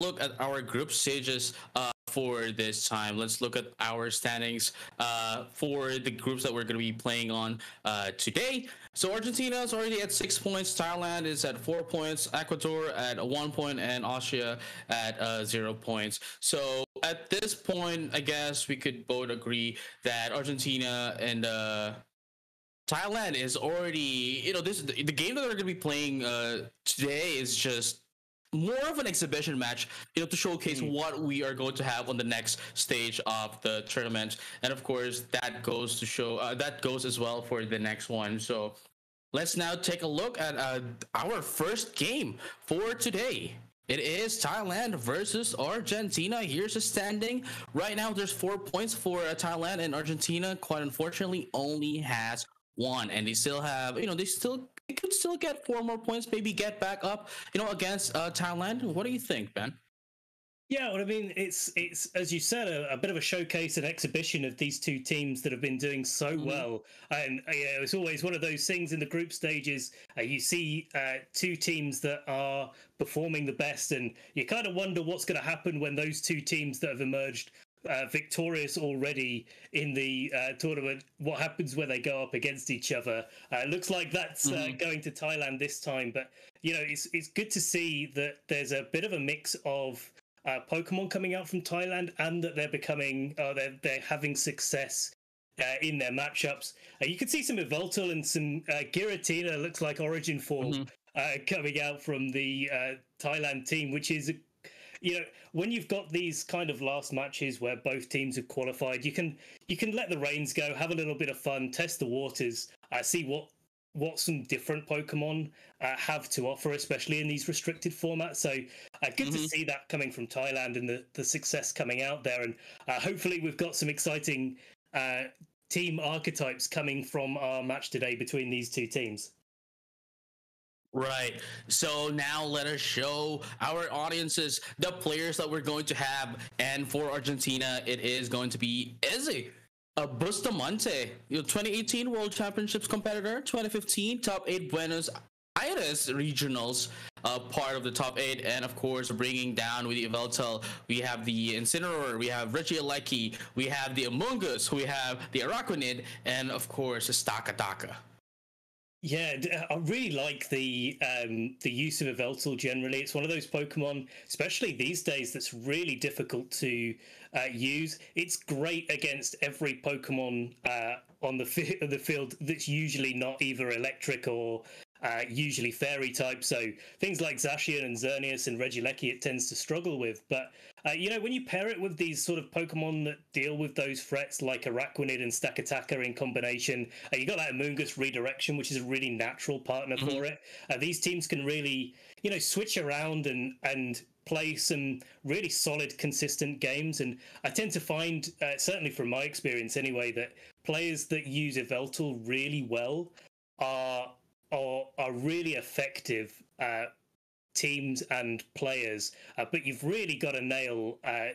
look at our group stages uh, for this time. Let's look at our standings uh, for the groups that we're going to be playing on uh, today. So Argentina is already at six points. Thailand is at four points. Ecuador at one point, and Austria at uh, zero points. So at this point, I guess we could both agree that Argentina and uh, Thailand is already, you know, this the game that they're going to be playing uh, today is just more of an exhibition match, you know, to showcase mm. what we are going to have on the next stage of the tournament. And of course, that goes to show uh, that goes as well for the next one. So let's now take a look at uh, our first game for today. It is Thailand versus Argentina. Here's the standing. Right now, there's four points for uh, Thailand, and Argentina, quite unfortunately, only has one. And they still have, you know, they still they could still get four more points, maybe get back up, you know, against uh, Thailand. What do you think, Ben? Yeah, well, I mean, it's it's as you said, a, a, bit of a showcase and exhibition of these two teams that have been doing so mm-hmm. well. And uh, yeah, it's always one of those things in the group stages. Uh, you see uh, two teams that are performing the best, and you kind of wonder what's going to happen when those two teams that have emerged uh, victorious already in the uh, tournament. What happens when they go up against each other? Uh, looks like that's uh, mm-hmm. going to Thailand this time, but you know it's it's good to see that there's a bit of a mix of uh, Pokemon coming out from Thailand and that they're becoming uh, they're they're having success. in their matchups, you can see some Yveltal and some Giratina. Looks like Origin form mm-hmm. coming out from the Thailand team, which is you know when you've got these kind of last matches where both teams have qualified you can you can let the reins go have a little bit of fun test the waters. Uh, see what what some different pokemon uh, have to offer especially in these restricted formats. So uh, good mm-hmm. to see that coming from thailand and the, the success coming out there. And uh, hopefully we've got some exciting uh, team archetypes coming from our match today between these two teams Right. So now let us show our audiences the players that we're going to have. And for Argentina, it is going to be Izzy. Uh, Bustamante, your 2018 World Championships competitor, 2015 top eight Buenos Aires regionals, uh, part of the top eight, and of course bringing down with the Yveltal, we have the Incineroar, we have Regieleki, we have the Amoonguss, we have the Araquanid, and of course Stakataka. Yeah, I really like the um, the use of Yveltal generally. It's one of those Pokemon, especially these days, that's really difficult to uh, use. It's great against every Pokemon uh, on the fi- the field that's usually not either electric or uh, usually fairy type. So things like Zacian and Xerneas and Regieleki it tends to struggle with. But uh, you know, when you pair it with these sort of Pokemon that deal with those threats like Araquanid and Stakataka in combination, uh, you got that Amoonguss redirection, which is a really natural partner mm-hmm. for it. Uh, these teams can really, you know, switch around and and play some really solid, consistent games. And I tend to find, uh, certainly from my experience anyway, that players that use Yveltal really well are are are really effective uh, teams and players, uh, but you've really got to nail uh,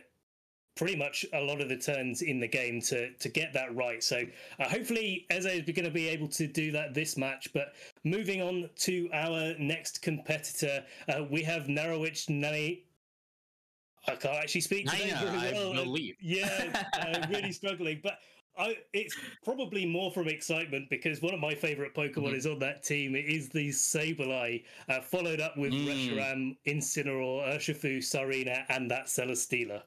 pretty much a lot of the turns in the game to to get that right. So uh, hopefully Eze is going to be able to do that this match. But moving on to our next competitor, uh, we have Narawitch Nani. I can't actually speak today very well. I believe. Yeah, uh, really struggling. But I, it's probably more from excitement because one of my favorite Pokemon mm-hmm. is on that team. It is the Sableye, uh, followed up with mm. Reshiram, Incineroar, Urshifu, Tsareena, and that Celesteela.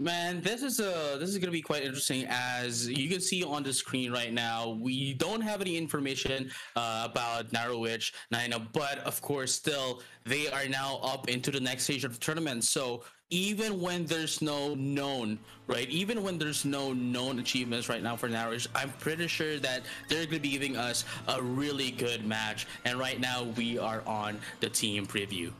Man, this is a this is going to be quite interesting. As you can see on the screen right now, we don't have any information uh, about Narawitch Nina, but of course, still they are now up into the next stage of the tournament. So even when there's no known, right? Even when there's no known achievements right now for Narawitch, I'm pretty sure that they're going to be giving us a really good match. And right now, we are on the team preview.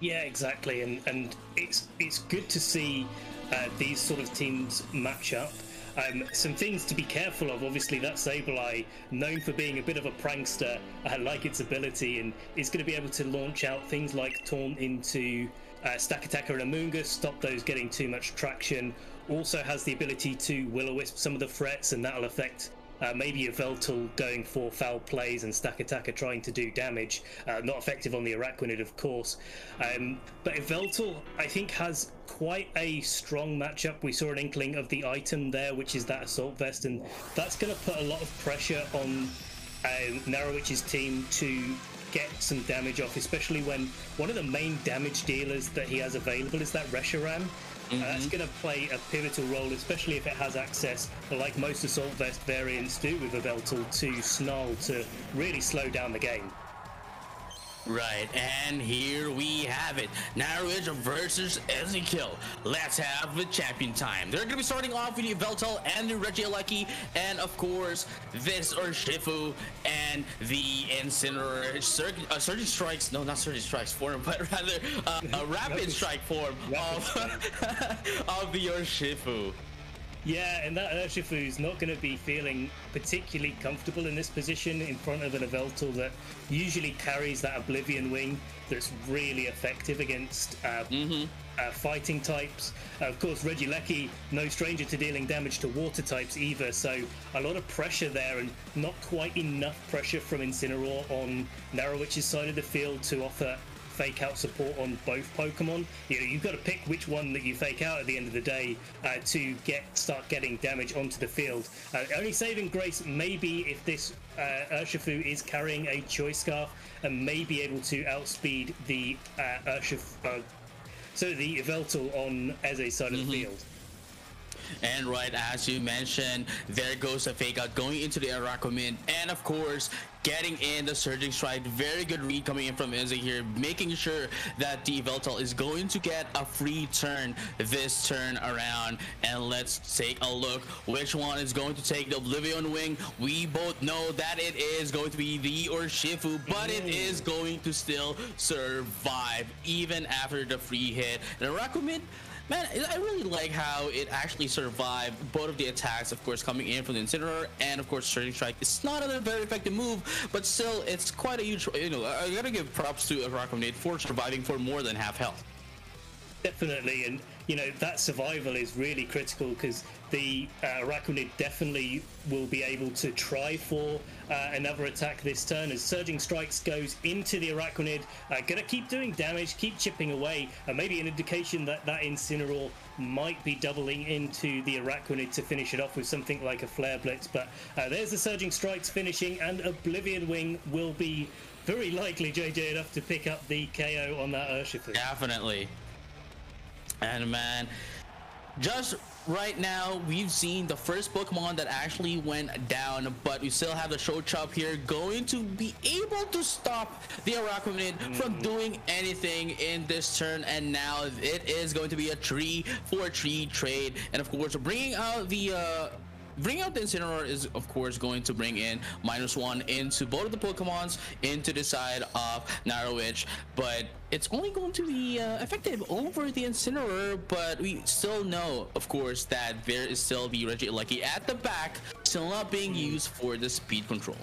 Yeah, exactly, and and it's it's good to see uh, these sort of teams match up. Um, some things to be careful of. Obviously, that Sableye, known for being a bit of a prankster, uh, like its ability, and is going to be able to launch out things like Taunt into uh, attacker and Amoonguss, stop those getting too much traction. Also has the ability to Will-O-Wisp some of the threats, and that'll affect Uh, maybe a Yveltal going for foul plays and Stakataka trying to do damage. Uh, not effective on the Araquanid, of course. Um, but Yveltal, I think, has quite a strong matchup. We saw an inkling of the item there, which is that Assault Vest, and that's going to put a lot of pressure on um, team to get some damage off, especially when one of the main damage dealers that he has available is that Reshiram. Mm-hmm. Uh, that's going to play a pivotal role, especially if it has access, like most Assault Vest variants do with Yveltal, to Snarl to really slow down the game. Right, and here we have it. Narawitch versus Ezekiel. Let's have the champion time. They're going to be starting off with Yveltal and the Regieleki, and of course, this or Urshifu and the Incineroar. Sur- uh, Surging Strikes, no, not Surging Strikes form, but rather uh, a Rapid Strike form of, of the Urshifu. Yeah, and that Urshifu is not going to be feeling particularly comfortable in this position in front of an Yveltal that usually carries that Oblivion Wing that's really effective against uh, mm-hmm. uh, fighting types. Uh, of course, Regieleki, no stranger to dealing damage to water types either, so a lot of pressure there and not quite enough pressure from Incineroar on Narawitch's side of the field to offer fake out support on both Pokemon. You know, you've got to pick which one that you fake out at the end of the day uh, to get start getting damage onto the field. Uh, only saving grace maybe if this uh, Urshifu is carrying a Choice Scarf and may be able to outspeed the uh, Urshifu, uh, so the Yveltal on Eze's side mm-hmm. of the mm-hmm. field. And right as you mentioned, there goes a fake out going into the Araquanid, and of course, getting in the surging strike. Very good read coming in from Izzy here, making sure that the Yveltal is going to get a free turn this turn around. And let's take a look which one is going to take the Oblivion Wing. We both know that it is going to be the Urshifu, but it mm. is going to still survive even after the free hit. And Araquanid man, I really like how it actually survived both of the attacks, of course, coming in from the Incineroar and, of course, Surging Strike. It's not a very effective move, but still, it's quite a huge, you know, I gotta give props to Araquanid for surviving for more than half health. Definitely, and you know that survival is really critical because the uh, Araquanid definitely will be able to try for uh, another attack this turn as Surging Strikes goes into the Araquanid. Uh, gonna keep doing damage, keep chipping away, and maybe an indication that that Incineroar might be doubling into the Araquanid to finish it off with something like a Flare Blitz. But uh, there's the Surging Strikes finishing, and Oblivion Wing will be very likely JJ enough to pick up the KO on that Urshifu. Definitely. And man, just right now we've seen the first Pokemon that actually went down, but we still have the Throat Chop here going to be able to stop the Araquanid mm. from doing anything in this turn. And now it is going to be a tree for tree trade. And of course, bringing out the uh, Bring out the Incineroar is, of course, going to bring in minus one into both of the Pokemons into the side of Narawitch, but it's only going to be uh, effective over the Incineroar, but we still know, of course, that there is still the Regieleki at the back, still not being used for the speed control.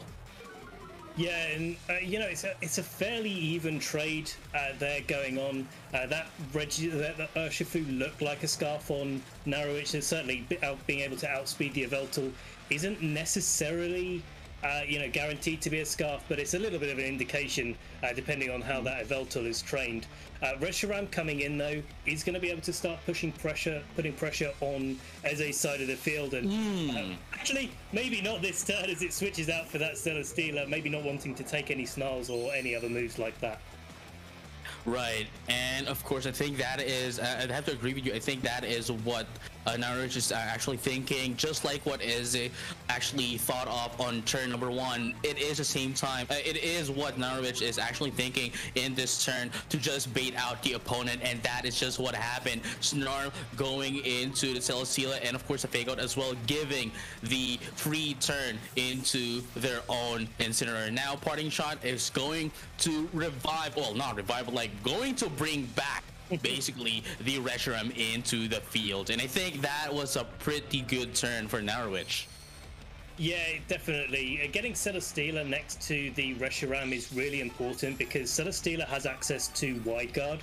Yeah, and uh, you know it's a it's a fairly even trade uh, there going on. Uh, that Reggie, that, that Urshifu looked like a scarf on Narawitch. And certainly, being able to outspeed the Yveltal isn't necessarily uh, you know, guaranteed to be a scarf, but it's a little bit of an indication uh, depending on how that Yveltal is trained. Uh, Reshiram coming in though is going to be able to start pushing pressure, putting pressure on Eze's side of the field, and mm. actually maybe not this turn as it switches out for that Celesteela, maybe not wanting to take any snarls or any other moves like that. Right, and of course, I think that is. Uh, I'd have to agree with you. I think that is what uh, is actually thinking, just like what is actually thought of on turn number one. It is the same time. Uh, it is what Naruto is actually thinking in this turn to just bait out the opponent, and that is just what happened. Snarl going into the Celesteela, and of course the fake out as well, giving the free turn into their own Incineroar. Now, parting shot is going to revive. Well, not revive, but like going to bring back basically the Reshiram into the field. And I think that was a pretty good turn for Narawitch. Yeah, definitely. Uh, getting Celesteela next to the Reshiram is really important because Celesteela has access to Wide Guard.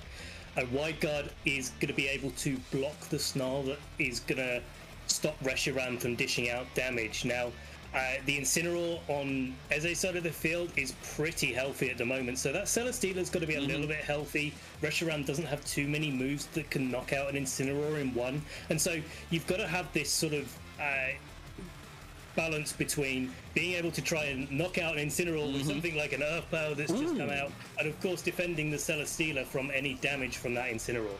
And Wide Guard is going to be able to block the Snarl that is going to stop Reshiram from dishing out damage. Now, Uh, the Incineroar on Eze's side of the field is pretty healthy at the moment, so that Celesteela's got to be a mm-hmm. little bit healthy. Reshiram doesn't have too many moves that can knock out an Incineroar in one, and so you've got to have this sort of uh, balance between being able to try and knock out an Incineroar mm-hmm. with something like an Earth Power that's Ooh. just come out, and of course defending the Celesteela from any damage from that Incineroar.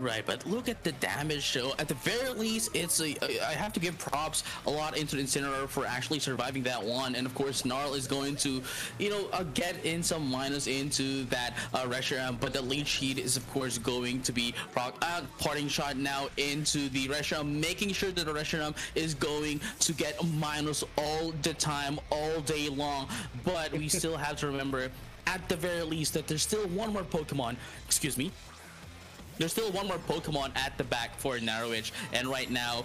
Right, but look at the damage. So at the very least, it's a. I have to give props a lot into Incineroar for actually surviving that one, and of course, Snarl is going to, you know, uh, get in some minus into that uh, Reshiram, but the lead sheet is of course going to be proc- uh, parting shot now into the Reshiram, making sure that the Reshiram is going to get minus all the time, all day long. But we still have to remember at the very least that there's still one more Pokemon, excuse me, there's still one more Pokemon at the back for Narawitch, and right now,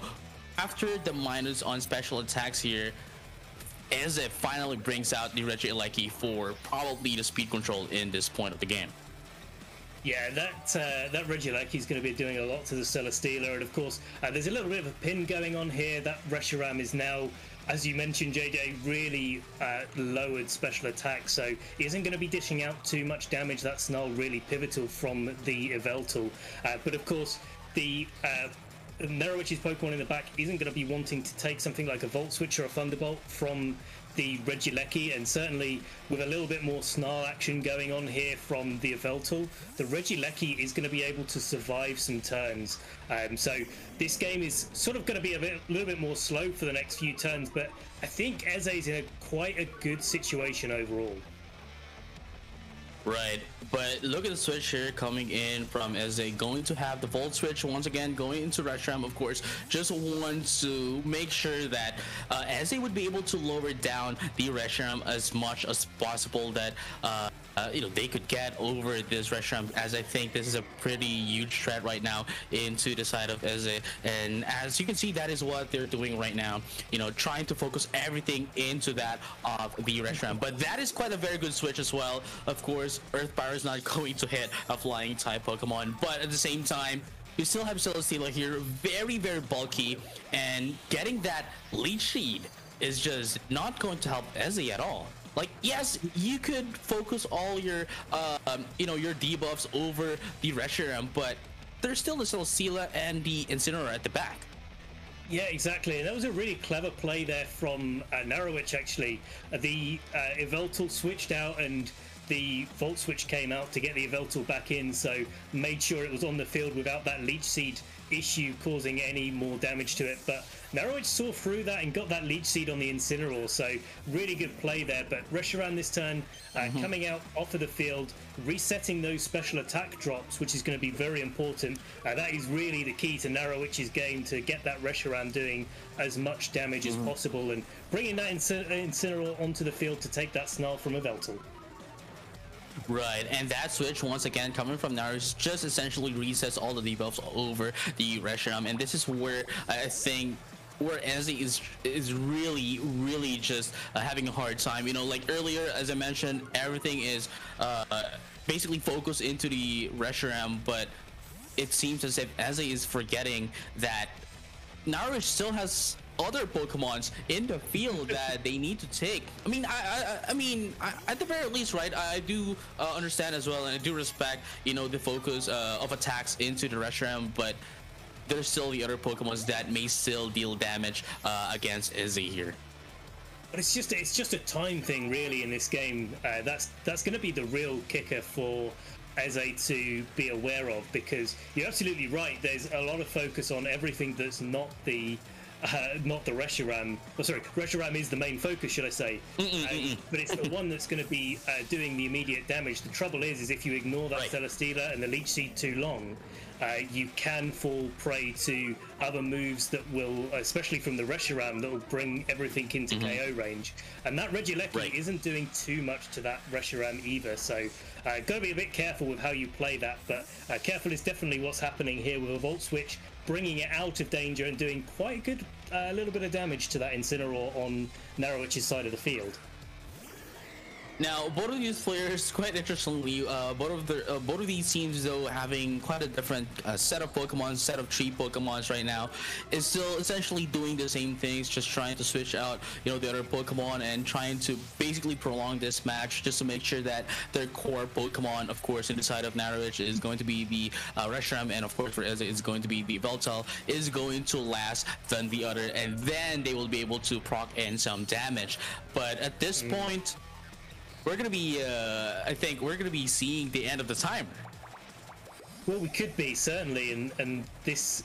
after the minus on special attacks here, as it finally brings out the Regieleki for probably the speed control in this point of the game. Yeah, that uh, that Regieleki is going to be doing a lot to the Celesteela, and of course, uh, there's a little bit of a pin going on here. That Reshiram is now as you mentioned, JJ really uh, lowered special attack, so he isn't going to be dishing out too much damage. That's now really pivotal from the Yveltal. Uh, but of course, the uh, Pokemon in the back isn't going to be wanting to take something like a Volt Switch or a Thunderbolt from the Regieleki, and certainly with a little bit more snarl action going on here from the Yveltal, the Regieleki is going to be able to survive some turns. Um, so this game is sort of going to be a bit, little bit more slow for the next few turns, but I think Eze is in a, quite a good situation overall. Right, but look at the switch here coming in from Eze going to have the Volt switch once again going into Reshiram, of course. Just wants to make sure that uh, Eze would be able to lower down the Reshiram as much as possible that uh, uh, you know they could get over this Reshiram as I think this is a pretty huge threat right now into the side of Eze and as you can see that is what they're doing right now you know trying to focus everything into that of the Reshiram but that is quite a very good switch as well of course Earth Power is not going to hit a flying type Pokemon but at the same time you still have Celesteela here, very, very bulky, and getting that leech seed is just not going to help Eze at all. Like, yes, you could focus all your, uh, um, you know, your debuffs over the Reshiram, but there's still the Celesteela and the Incineroar at the back. Yeah, exactly. And that was a really clever play there from uh, actually. The uh, switched out and the Volt Switch came out to get the Yveltal back in, so made sure it was on the field without that Leech Seed issue causing any more damage to it. But Narawitch saw through that and got that leech seed on the Incineroar, so really good play there. But Reshiram this turn uh, mm-hmm. coming out off of the field, resetting those special attack drops, which is going to be very important. Uh, that is really the key to Narawitch's game to get that Reshiram doing as much damage mm-hmm. as possible and bringing that Incineroar onto the field to take that Snarl from Yveltal. Right, and that switch once again coming from Naruto just essentially resets all the debuffs over the Reshiram, and this is where I think where Enzi is is really really just uh, having a hard time. You know, like earlier as I mentioned, everything is uh, basically focused into the Reshiram, but it seems as if Enzi is forgetting that Naruto still has other Pokemons in the field that they need to take. I mean, I, I, I mean, I, at the very least, right? I, do uh, understand as well, and I do respect, you know, the focus uh, of attacks into the Reshiram, but there's still the other Pokemons that may still deal damage uh, against Izzy here. But it's just it's just a time thing, really, in this game. Uh, that's that's going to be the real kicker for Eze to be aware of because you're absolutely right. There's a lot of focus on everything that's not the uh, not the Reshiram. Oh, sorry, Reshiram is the main focus, should I say? Uh, but it's the one that's going to be uh, doing the immediate damage. The trouble is, is if you ignore that right. Celesteela and the Leech Seed too long, uh, you can fall prey to other moves that will, especially from the Reshiram, that will bring everything into mm-hmm. KO range. And that Regieleki right. isn't doing too much to that Reshiram either, so uh, got to be a bit careful with how you play that. But uh, careful is definitely what's happening here with a Volt Switch, bringing it out of danger and doing quite a good, a uh, little bit of damage to that Incineroar on Narawitch's side of the field. Now, both of these players, quite interestingly, uh, both of the uh, both of these teams, though, having quite a different uh, set of Pokemon, set of three Pokemons right now, is still essentially doing the same things, just trying to switch out, you know, the other Pokemon and trying to basically prolong this match, just to make sure that their core Pokemon, of course, in the side of Narawitch is going to be the uh, Reshiram, and of course for Eze is going to be the Yveltal, is going to last than the other, and then they will be able to proc in some damage. But at this mm. point we're gonna be uh, I think we're gonna be seeing the end of the timer. Well, we could be certainly, and and this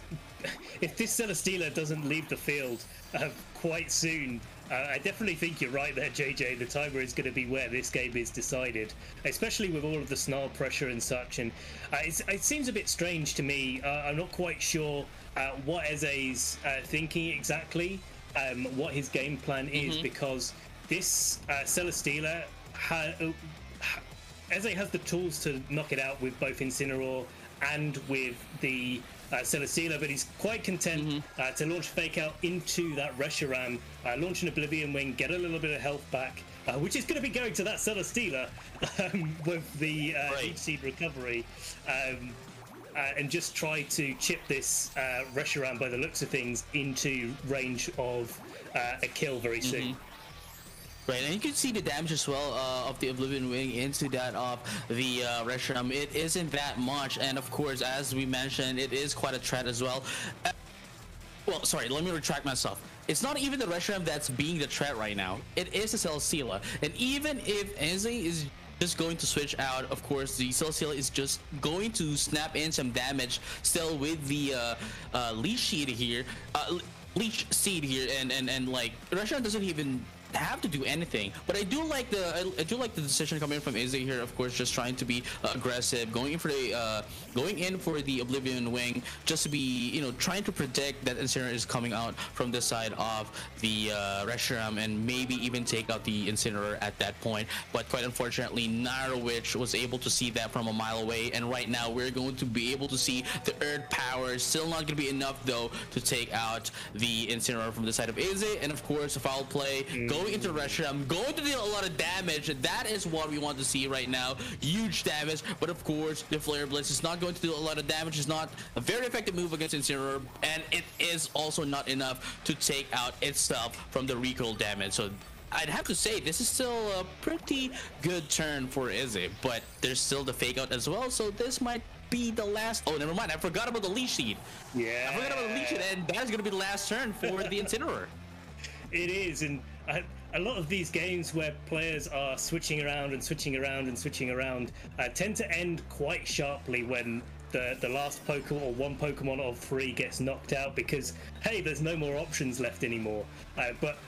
if this Celesteela doesn't leave the field uh, quite soon, uh, I definitely think you're right there, JJ. The timer is going to be where this game is decided, especially with all of the snarl pressure and such. And uh, it seems a bit strange to me. Uh, I'm not quite sure uh, what Eze's uh, thinking exactly, um, what his game plan is, mm-hmm. because this uh, Celesteela ha, Eze has the tools to knock it out with both Incineroar and with the uh, Celesteela, but he's quite content mm-hmm. uh, to launch Fake Out into that Reshiram, uh, launch an Oblivion Wing, get a little bit of health back, uh, which is going to be going to that Celesteela um, with the uh, right. Seed recovery. Um, uh, and just try to chip this uh, Reshiram by the looks of things into range of uh, a kill very soon. Mm-hmm. Right, and you can see the damage as well uh, of the Oblivion Wing into that of the uh, Reshiram. It isn't that much, and of course, as we mentioned, it is quite a threat as well. Uh, well, sorry, let me retract myself. It's not even the Reshiram that's being the threat right now. It is the Celesteela. And even if Eze is just going to switch out, of course, the Celesteela is just going to snap in some damage still with the uh, uh, Leech Seed here. Uh, Leech Seed here, and, and, and like, Reshiram doesn't even have to do anything. But I do like the I, I, do like the decision coming from Izzy here. Of course, just trying to be uh, aggressive, going in for the uh, going in for the Oblivion Wing, just to be you know trying to predict that Incineroar is coming out from this side of the uh, Reshiram and maybe even take out the Incineroar at that point. But quite unfortunately, Narawitch was able to see that from a mile away, and right now we're going to be able to see the Earth power. Still not going to be enough though to take out the Incineroar from the side of Izzy, and of course, a foul play. Mm. Go going into Reshiram, going to deal a lot of damage. That is what we want to see right now. Huge damage, but of course, the Flare Blitz is not going to do a lot of damage. It's not a very effective move against Incineroar, and it is also not enough to take out itself from the recoil damage. So I'd have to say this is still a pretty good turn for Izzy, but there's still the fake out as well, so this might be the last. Oh, never mind. I forgot about the leech seed. Yeah. I forgot about the leech seed, and that's gonna be the last turn for the Incineroar. It is, and a lot of these games where players are switching around and switching around and switching around uh, tend to end quite sharply when the, the last Pokemon or one Pokemon of three gets knocked out because, hey, there's no more options left anymore. Uh, but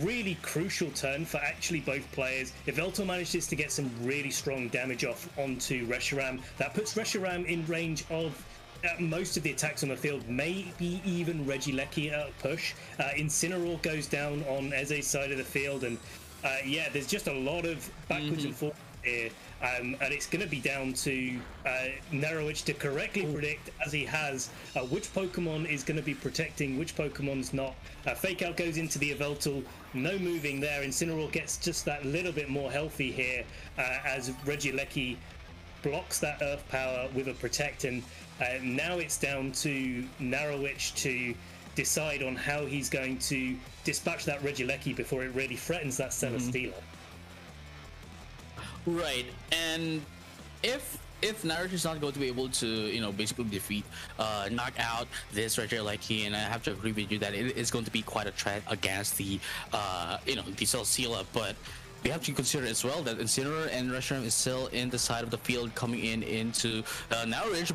really crucial turn for actually both players. If Yveltal manages to get some really strong damage off onto Reshiram, that puts Reshiram in range of uh, most of the attacks on the field, maybe even Regieleki at a push. Uh, Incineroar goes down on Eze's side of the field, and uh, yeah, there's just a lot of backwards mm-hmm. and forwards here. Um, and it's going to be down to uh, to correctly Ooh. predict, as he has, uh, which Pokemon is going to be protecting, which Pokemon's not. Uh, Fake Out goes into the Yveltal, no moving there. Incineroar gets just that little bit more healthy here uh, as Regieleki blocks that Earth power with a Protect, and uh, now it's down to Narawitch to decide on how he's going to dispatch that Regieleki before it really threatens that Celesteela. Mm-hmm. Right, and if if Naruto is not going to be able to, you know, basically defeat, uh, knock out this Regieleki, and I have to agree with you that it is going to be quite a threat against the, uh, you know, the Celesteela, but we have to consider as well that Incineroar and Reshiram is still in the side of the field coming in into uh,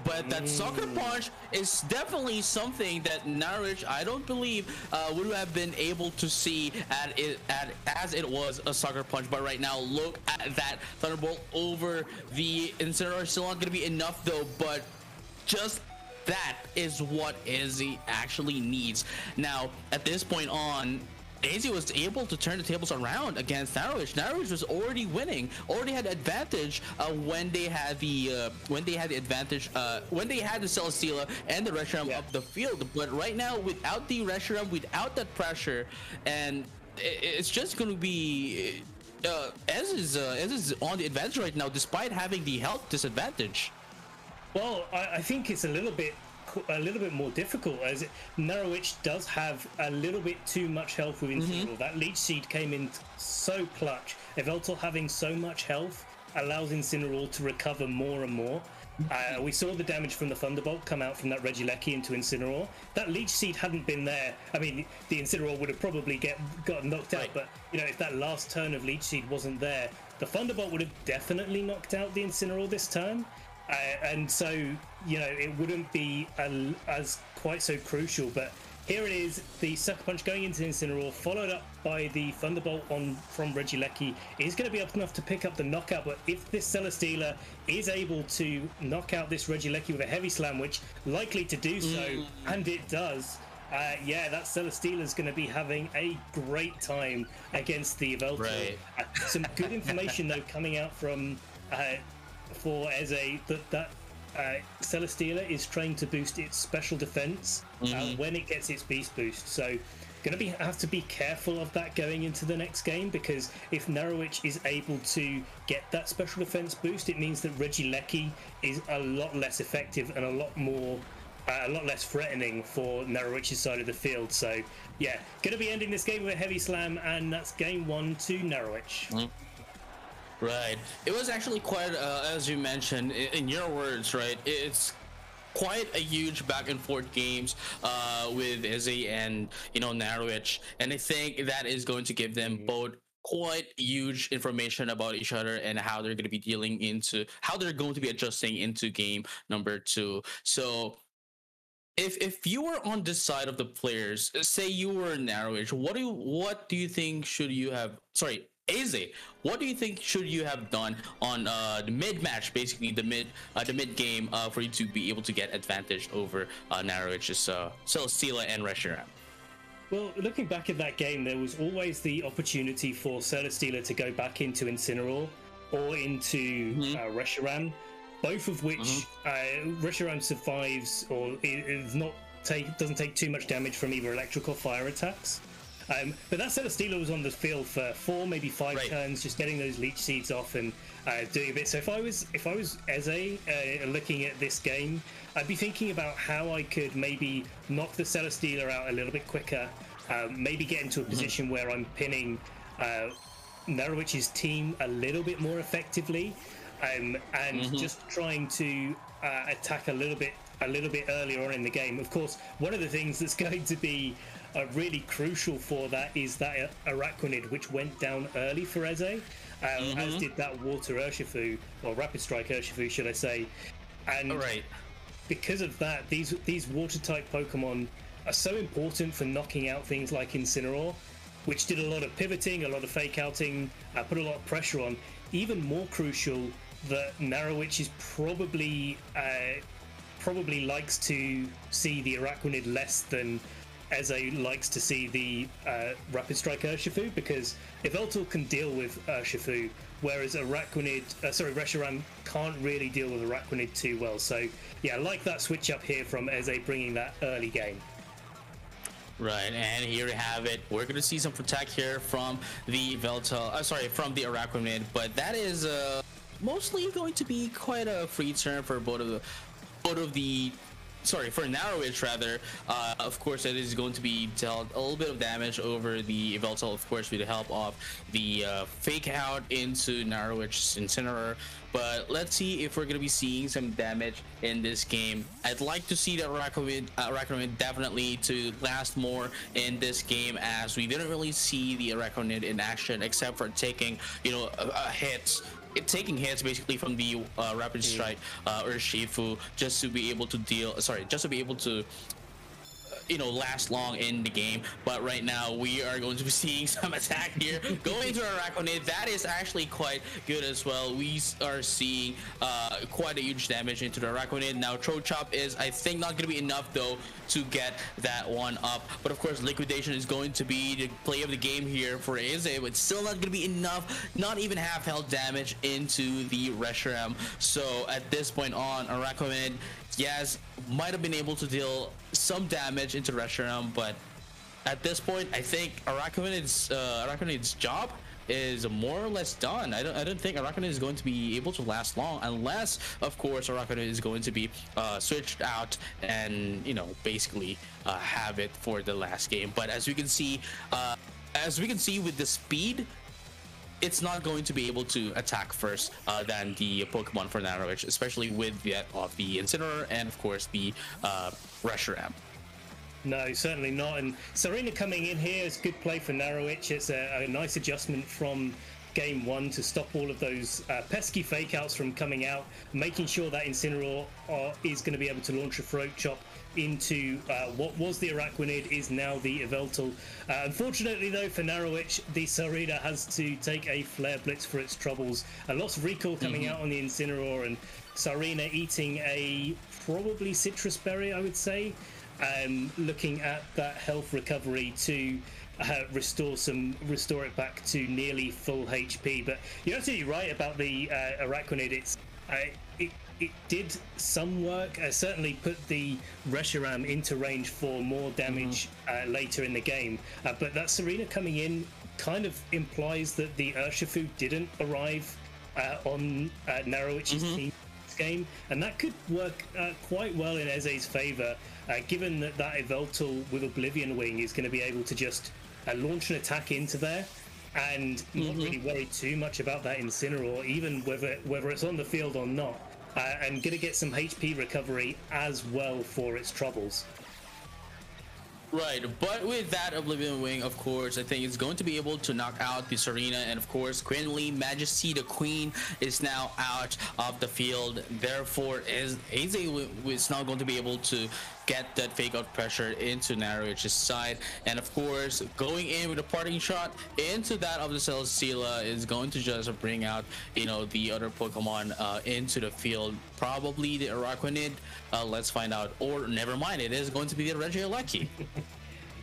but that Sucker Punch is definitely something that Narawitch, I don't believe, uh, would have been able to see at it at as it was a Sucker Punch. But right now, look at that Thunderbolt over the Incineroar. Still not going to be enough though, but just that is what Izzy actually needs. Now, at this point on, Daisy was able to turn the tables around against Narawitch. Narawitch was already winning, already had advantage uh, when they had the uh, when they had the advantage uh, when they had the Celesteela and the Reshiram yeah. up the field. But right now, without the Reshiram, without that pressure, and it's just going to be uh, Ez is uh, Ez is on the advantage right now, despite having the health disadvantage. Well, I, I think it's a little bit a little bit more difficult as it, does have a little bit too much health with Incineroar. Mm-hmm. That Leech Seed came in so clutch. Yveltal having so much health allows Incineroar to recover more and more. Uh, we saw the damage from the Thunderbolt come out from that Regieleki into Incineroar. That Leech Seed hadn't been there. I mean, the Incineroar would have probably get got knocked out, but you know, if that last turn of Leech Seed wasn't there, the Thunderbolt would have definitely knocked out the Incineroar this turn. Uh, and so, you know, it wouldn't be a, as quite so crucial. But here it is, the Sucker Punch going into Incineroar, followed up by the Thunderbolt on from Regieleki. Is going to be up enough to pick up the knockout, but if this Celesteela is able to knock out this Regieleki with a heavy slam, which likely to do so, mm. and it does, uh, yeah, that Celesteela is going to be having a great time against the Yveltal. Right. Uh, some good information though coming out from uh, for Eze that that uh, Celesteela is trying to boost its special defense uh, mm-hmm. uh, when it gets its beast boost. So going to be have to be careful of that going into the next game because if Narawitch is able to get that special defense boost, it means that Regieleki is a lot less effective and a lot more. Uh, a lot less threatening for Narawitch's side of the field. So, yeah, going to be ending this game with a heavy slam, and that's game one to Narawitch. Mm-hmm. Right. It was actually quite, uh, as you mentioned, in your words, right? It's quite a huge back and forth games uh, with Izzy and you know Narawitch, and I think that is going to give them mm-hmm. both quite huge information about each other and how they're going to be dealing into how they're going to be adjusting into game number two. So if if you were on this side of the players, say you were Narawitch, what do you, what do you think should you have? Sorry, Aze, what do you think should you have done on uh, the mid match, basically the mid uh, the mid game, uh, for you to be able to get advantage over uh, Narawitch's uh, Celesteela and Reshiram? Well, looking back at that game, there was always the opportunity for Celesteela to go back into Incineroar or into mm-hmm. uh, Reshiram, both of which mm-hmm. uh, Reshiram survives or is not take doesn't take too much damage from either electric or fire attacks. Um, but that said, Steeler was on the field for four, maybe five right. turns, just getting those leech seeds off and uh, doing a bit. So if I was if I was Eze uh, looking at this game, I'd be thinking about how I could maybe knock the Celesteela out a little bit quicker, um, maybe get into a mm-hmm. position mm-hmm. where I'm pinning uh, Narawitch's team a little bit more effectively, um, and mm-hmm. just trying to uh, attack a little bit a little bit earlier on in the game. Of course, one of the things that's going to be uh, really crucial for that is that Araquanid, which went down early for Eze, um, mm-hmm. as did that Water Urshifu, or Rapid Strike Urshifu, should I say. And right. because of that, these these water type Pokemon are so important for knocking out things like Incineroar, which did a lot of pivoting, a lot of fake outing, uh, put a lot of pressure on. Even more crucial that Narawitch is probably uh, probably likes to see the Araquanid less than Eze likes to see the uh, Rapid Strike Urshifu because Yveltal can deal with Urshifu, whereas Araquanid, uh, sorry, Reshiram can't really deal with Araquanid too well. So yeah, I like that switch up here from Eze bringing that early game. Right, and here we have it. We're going to see some protect here from the Yveltal, uh, sorry, from the Araquanid, but that is uh, mostly going to be quite a free turn for both of the both of the sorry for Narawitch rather uh, of course it is going to be dealt a little bit of damage over the Yveltal of course with the help of the uh, fake out into Narawitch's Incineroar. But let's see if we're going to be seeing some damage in this game. I'd like to see the Araquanid, uh, definitely to last more in this game as we didn't really see the Araquanid in action except for taking you know a, a hits it, taking hits basically from the uh, rapid strike uh, Urshifu just to be able to deal. Sorry, just to be able to you know last long in the game but right now we are going to be seeing some attack here going to Araquanid that is actually quite good as well. We are seeing uh, quite a huge damage into the Araquanid now Throat Chop is I think not going to be enough though to get that one up. But of course liquidation is going to be the play of the game here for Eze but still not going to be enough not even half health damage into the Reshiram so at this point on Araquanid Yaz might have been able to deal some damage into Reshiram, but at this point, I think Araquanid's uh, Araquanid's job is more or less done. I don't, I don't think Araquanid is going to be able to last long unless, of course, Araquanid is going to be uh, switched out and, you know, basically uh, have it for the last game. But as we can see, uh, as we can see with the speed it's not going to be able to attack first uh, than the Pokemon for Narawitch, especially with the of the Incineroar and of course the uh, Reshiram. No, certainly not. And Tsareena coming in here is good play for Narawitch. It's a, a nice adjustment from game one to stop all of those uh, pesky fake outs from coming out, making sure that Incineroar uh, is going to be able to launch a throat chop into uh, what was the Araquanid is now the Yveltal. Uh, unfortunately, though, for Narawitch, the Tsareena has to take a Flare Blitz for its troubles. A lot of recall coming mm-hmm. out on the Incineroar, and Tsareena eating a probably citrus Berry, I would say. Um, looking at that health recovery to uh, restore some restore it back to nearly full HP. But you're absolutely right about the uh, Araquanid. It's uh, it it did some work. Uh, certainly put the Reshiram into range for more damage mm-hmm. uh, later in the game. Uh, but that Tsareena coming in kind of implies that the Urshifu didn't arrive uh, on uh, mm-hmm. team game, and that could work uh, quite well in Eze's favour, given that that Yveltal with Oblivion Wing is going to be able to just launch an attack into there and not mm-hmm. really worry too much about that Incineroar, even whether whether it's on the field or not uh, and going to get some HP recovery as well for its troubles. Right, but with that Oblivion Wing, of course, I think it's going to be able to knock out the Tsareena, and of course, Queenly Majesty, the Queen, is now out of the field. Therefore, is Aze is now going to be able to get that fake out pressure into Narawitch's side. And of course, going in with a parting shot into that of the Celesteela is going to just bring out, you know, the other Pokemon uh, into the field. Probably the Araquanid. Uh, let's find out. Or never mind, it is going to be the Regieleki.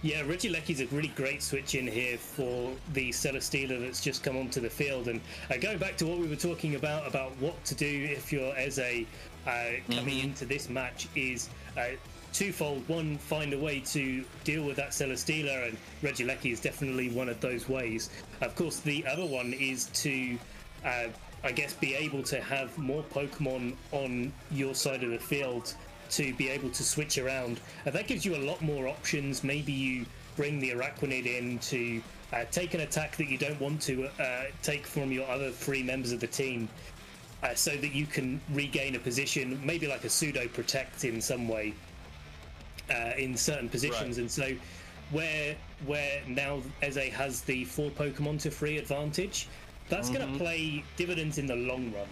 Yeah, Regieleki's a really great switch in here for the Celesteela that's just come onto the field. And uh, going back to what we were talking about, about what to do if you're Eze uh, coming mm-hmm. into this match, is uh, twofold. One, find a way to deal with that Celesteela, and Regieleki is definitely one of those ways. Of course, the other one is to, uh, I guess, be able to have more Pokemon on your side of the field to be able to switch around. Uh, that gives you a lot more options. Maybe you bring the Araquanid in to uh, take an attack that you don't want to uh, take from your other three members of the team. Uh, so that you can regain a position, maybe like a pseudo protect in some way, uh, in certain positions, right. and so where where now Eze has the four Pokemon to free advantage, that's mm-hmm. going to play dividends in the long run.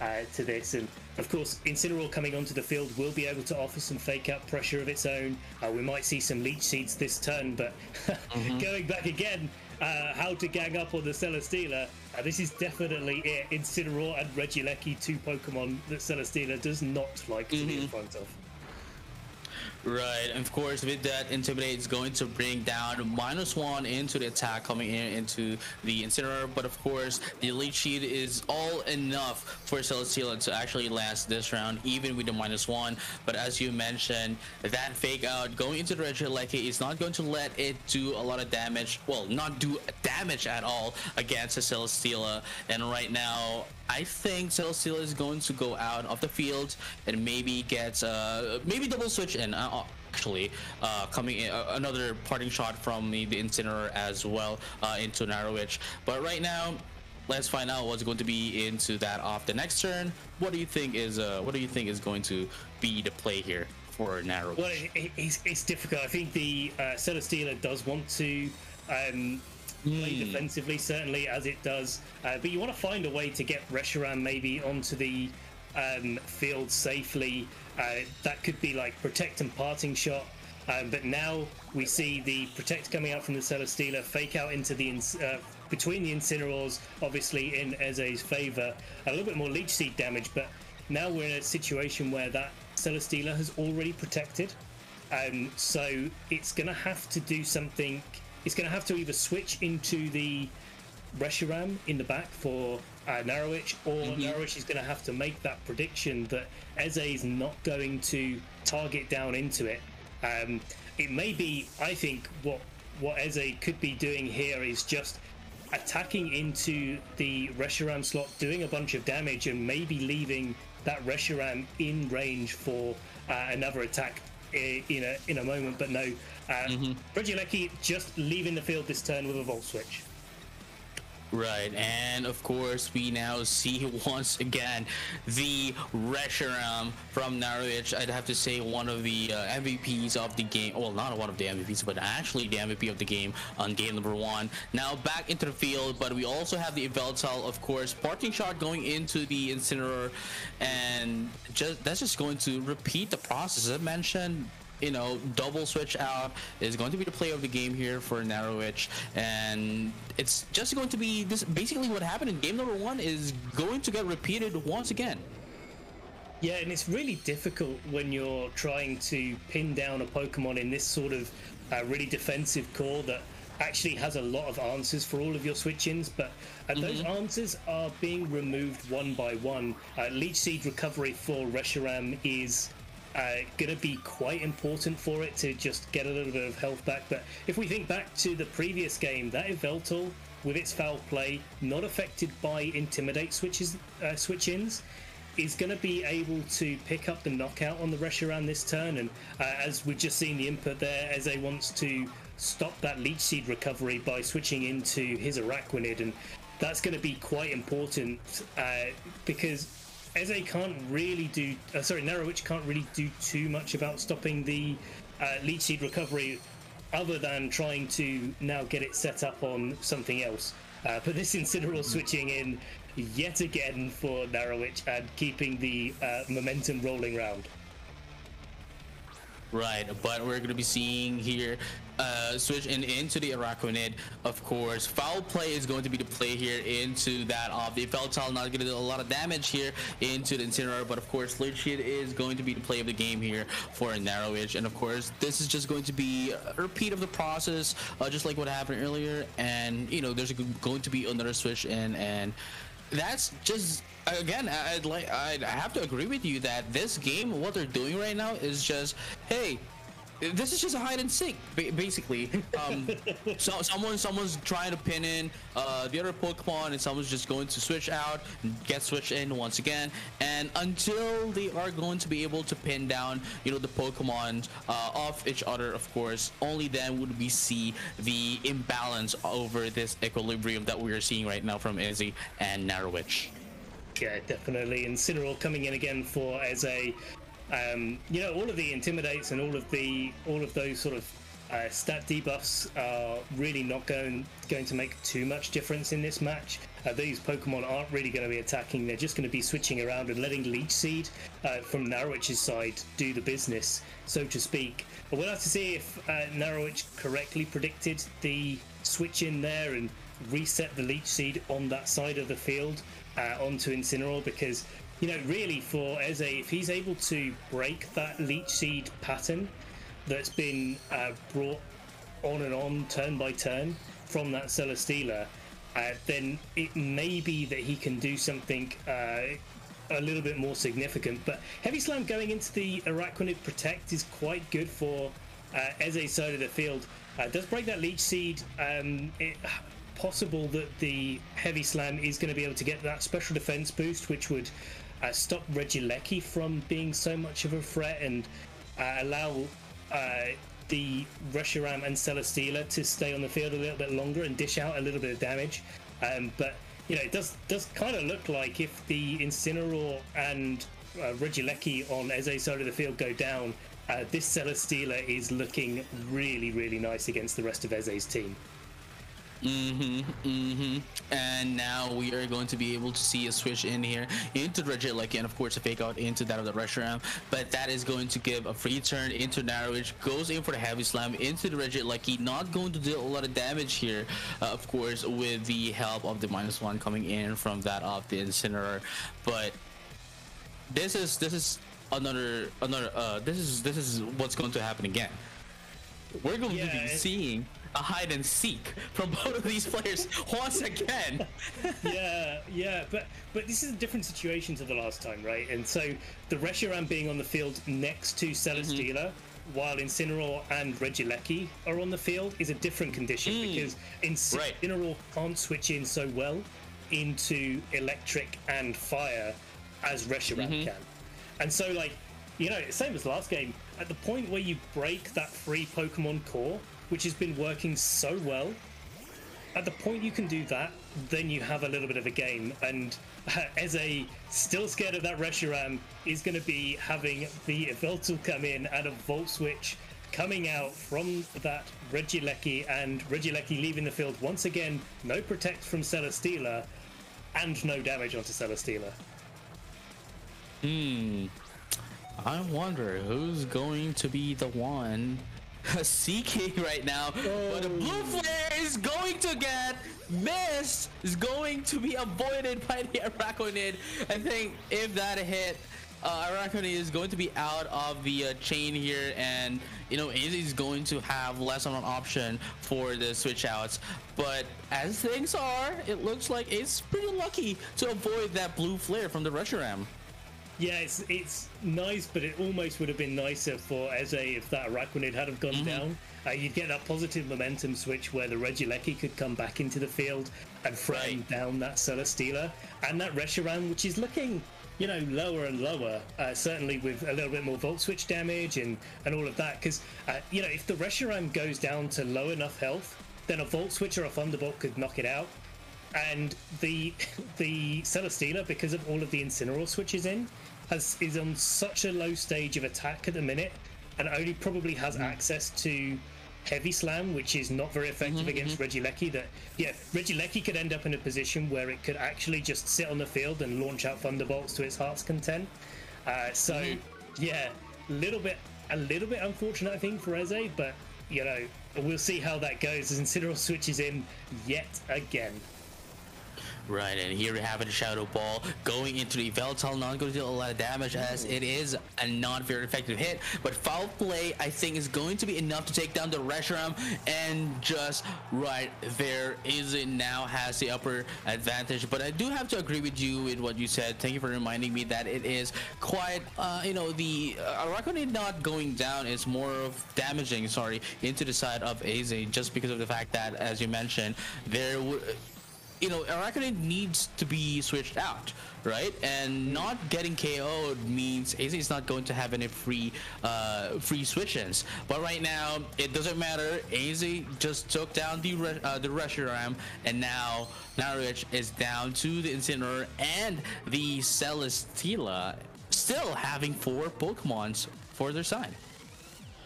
Uh, to this. And of course, Incineroar coming onto the field will be able to offer some fake out pressure of its own. Uh, we might see some leech seeds this turn, but mm-hmm. going back again, uh, how to gang up on the Celesteela. Uh, this is definitely it. Incineroar and Regieleki, two Pokemon that Celesteela does not like to mm-hmm. be in mm-hmm. front of. Right, and of course, with that, Intimidate is going to bring down minus one into the attack coming in into the Incineroar, but of course, the Elite Sheet is all enough for Celesteela to actually last this round, even with the minus one. But as you mentioned, that fake out going into the Regieleki is not going to let it do a lot of damage. Well, not do damage at all against the Celesteela. And right now, I think Celesteela is going to go out of the field and maybe get uh, maybe double switch and Uh, actually, uh, coming in uh, another parting shot from the, the Incineroar as well uh, into Narawitch. But right now, let's find out what's going to be into that off the next turn. What do you think is uh, what do you think is going to be the play here for Narawitch? Well, it, it's, it's difficult. I think the uh, does want to. Um, play mm. defensively, certainly as it does. Uh, but you want to find a way to get Reshiram maybe onto the um, field safely. Uh, that could be like protect and parting shot. Um, but now we see the protect coming out from the Celesteela, fake out into the uh, between the Incineroars, obviously in Eze's favour. A little bit more leech seed damage, but now we're in a situation where that Celesteela has already protected. Um, so it's going to have to do something it's going to have to either switch into the Reshiram in the back for uh, Narawitch, or mm-hmm. Narawitch is going to have to make that prediction that Eze is not going to target down into it. Um, it may be, I think, what what Eze could be doing here is just attacking into the Reshiram slot, doing a bunch of damage, and maybe leaving that Reshiram in range for uh, another attack in a in a moment. But no, uh, mm-hmm. Just leaving the field this turn with a Volt Switch. Right, and of course we now see once again the Reshiram from Narawitch. I'd have to say one of the uh, MVPs of the game. Well, not one of the MVPs, but actually the MVP of the game on game number one. Now back into the field, but we also have the Yveltal, of course, parting shot going into the Incineroar, and just that's just going to repeat the process. As I mentioned, you know, double switch out is going to be the play of the game here for Narawitch, and it's just going to be this. Basically, what happened in game number one is going to get repeated once again. Yeah, and it's really difficult when you're trying to pin down a Pokemon in this sort of uh, really defensive core that actually has a lot of answers for all of your switch-ins, but uh, mm-hmm. those answers are being removed one by one. Uh, Leech Seed recovery for Reshiram is uh, going to be quite important for it to just get a little bit of health back. But if we think back to the previous game, that Yveltal with its foul play, not affected by intimidate switches, uh, switch-ins, is going to be able to pick up the knockout on the Reshiram this turn. And uh, as we've just seen the input there, Eze wants to stop that Leech Seed recovery by switching into his Araquanid, and that's going to be quite important uh, because Eze can't really do. Uh, sorry, Narawitch can't really do too much about stopping the uh, leech seed recovery, other than trying to now get it set up on something else. Uh, but this Incineroar switching in yet again for Narawitch and keeping the uh, momentum rolling round. Right, but we're going to be seeing here uh, switch in into the Araquanid, of course. Foul play is going to be the play here into that of the Yveltal, not going to do a lot of damage here into the Incineroar, but of course, Seed is going to be the play of the game here for a Narawitch. and of course, this is just going to be a repeat of the process, uh, just like what happened earlier, and you know, there's going to be another switch in, and that's just again i'd like i'd have to agree with you that this game what they're doing right now is just hey this is just a hide and seek, basically. Um, so someone, someone's trying to pin in uh, the other Pokemon, and someone's just going to switch out, get switched in once again, and until they are going to be able to pin down, you know, the Pokemon uh, off each other, of course, only then would we see the imbalance over this equilibrium that we are seeing right now from Eze and Narawitch. Yeah, definitely. And Incineroar coming in again for as a um, you know, all of the intimidates and all of the all of those sort of uh, stat debuffs are really not going going to make too much difference in this match. Uh, these Pokemon aren't really going to be attacking; they're just going to be switching around and letting Leech Seed uh, from Narawitch's side do the business, so to speak. But we'll have to see if uh, correctly predicted the switch in there and reset the Leech Seed on that side of the field uh, onto Incineroar because you know, really for Eze, if he's able to break that leech seed pattern that's been uh, brought on and on, turn by turn, from that Celesteela, uh, then it may be that he can do something uh, a little bit more significant. But Heavy Slam going into the Araquanid Protect is quite good for uh, Eze's side of the field. Uh, does break that Leech Seed. Um, it, possible that the Heavy Slam is going to be able to get that special defense boost, which would uh, stop Regieleki from being so much of a threat and uh, allow uh, the Reshiram and Celesteela to stay on the field a little bit longer and dish out a little bit of damage. Um, but you know, it does does kind of look like if the Incineroar and uh, Regieleki on Eze's side of the field go down, uh, this Celesteela is looking really, really nice against the rest of Eze's team. Mm-hmm. Mm-hmm. And now we are going to be able to see a switch in here into Regieleki and of course a fake out into that of the Reshiram. But that is going to give a free turn into Narawitch. Goes in for the heavy slam into the Regieleki. Not going to deal a lot of damage here, uh, of course, with the help of the minus one coming in from that of the Incineroar. But this is this is another another uh this is this is what's going to happen again. We're going yeah, to be seeing a hide and seek from both of these players once again. yeah, yeah, but but this is a different situation to the last time, right? And so the Reshiram being on the field next to Celesteela mm-hmm. while Incineroar and Regieleki are on the field is a different condition Mm. because Incineroar can't switch in so well into electric and fire as Reshiram Mm-hmm. can. And so, like, you know, same as last game, at the point where you break that free Pokemon core, which has been working so well, at the point you can do that, then you have a little bit of a game. And uh, Eze, still scared of that Reshiram, is going to be having the Yveltal come in and a Volt Switch coming out from that Regieleki, and Regieleki leaving the field once again. No protect from Celesteela, and no damage onto Celesteela. Hmm. I wonder who's going to be the one seeking right now. But the blue flare is going to get missed. Is going to be avoided by the Araquanid. I think if that hit, uh, is going to be out of the uh, chain here, and you know is going to have less of an option for the switch outs. But as things are, it looks like it's pretty lucky to avoid that blue flare from the Reshiram. Yeah, it's it's nice, but it almost would have been nicer for Eze if that Araquanid had have gone down. Uh, you'd get that positive momentum switch where the Regieleki could come back into the field and threaten Right. down that Celesteela and that Reshiram, which is looking, you know, lower and lower. Uh, certainly with a little bit more Volt Switch damage and and all of that. Because uh, you know, if the Reshiram goes down to low enough health, then a Volt Switch or a Thunderbolt could knock it out and the the Celesteela, because of all of the Incineroar switches in, has is on such a low stage of attack at the minute, and only probably has mm. access to Heavy Slam, which is not very effective mm-hmm, against mm-hmm. Regieleki. That yeah, Regieleki could end up in a position where it could actually just sit on the field and launch out Thunderbolts to its heart's content. Uh, so mm-hmm. yeah, a little bit a little bit unfortunate, I think, for Eze, but you know. We'll see how that goes as Incineroar switches in yet again. Right, and here we have it, Shadow Ball going into the Yveltal, not going to deal a lot of damage as it is a not very effective hit. But Foul Play, I think, is going to be enough to take down the Reshiram, and just right there, Eze now has the upper advantage. But I do have to agree with you in what you said. Thank you for reminding me that it is quite, uh, you know, the uh, Araquanid not going down is more of damaging, sorry, into the side of Eze, just because of the fact that, as you mentioned, there would you know, Araquanid needs to be switched out, right? And not getting KO'd means Eze is not going to have any free uh, free switch-ins. But right now, it doesn't matter. Eze just took down the uh, the Reshiram, and now Narawitch is down to the Incineroar and the Celesteela, still having four Pokemons for their side.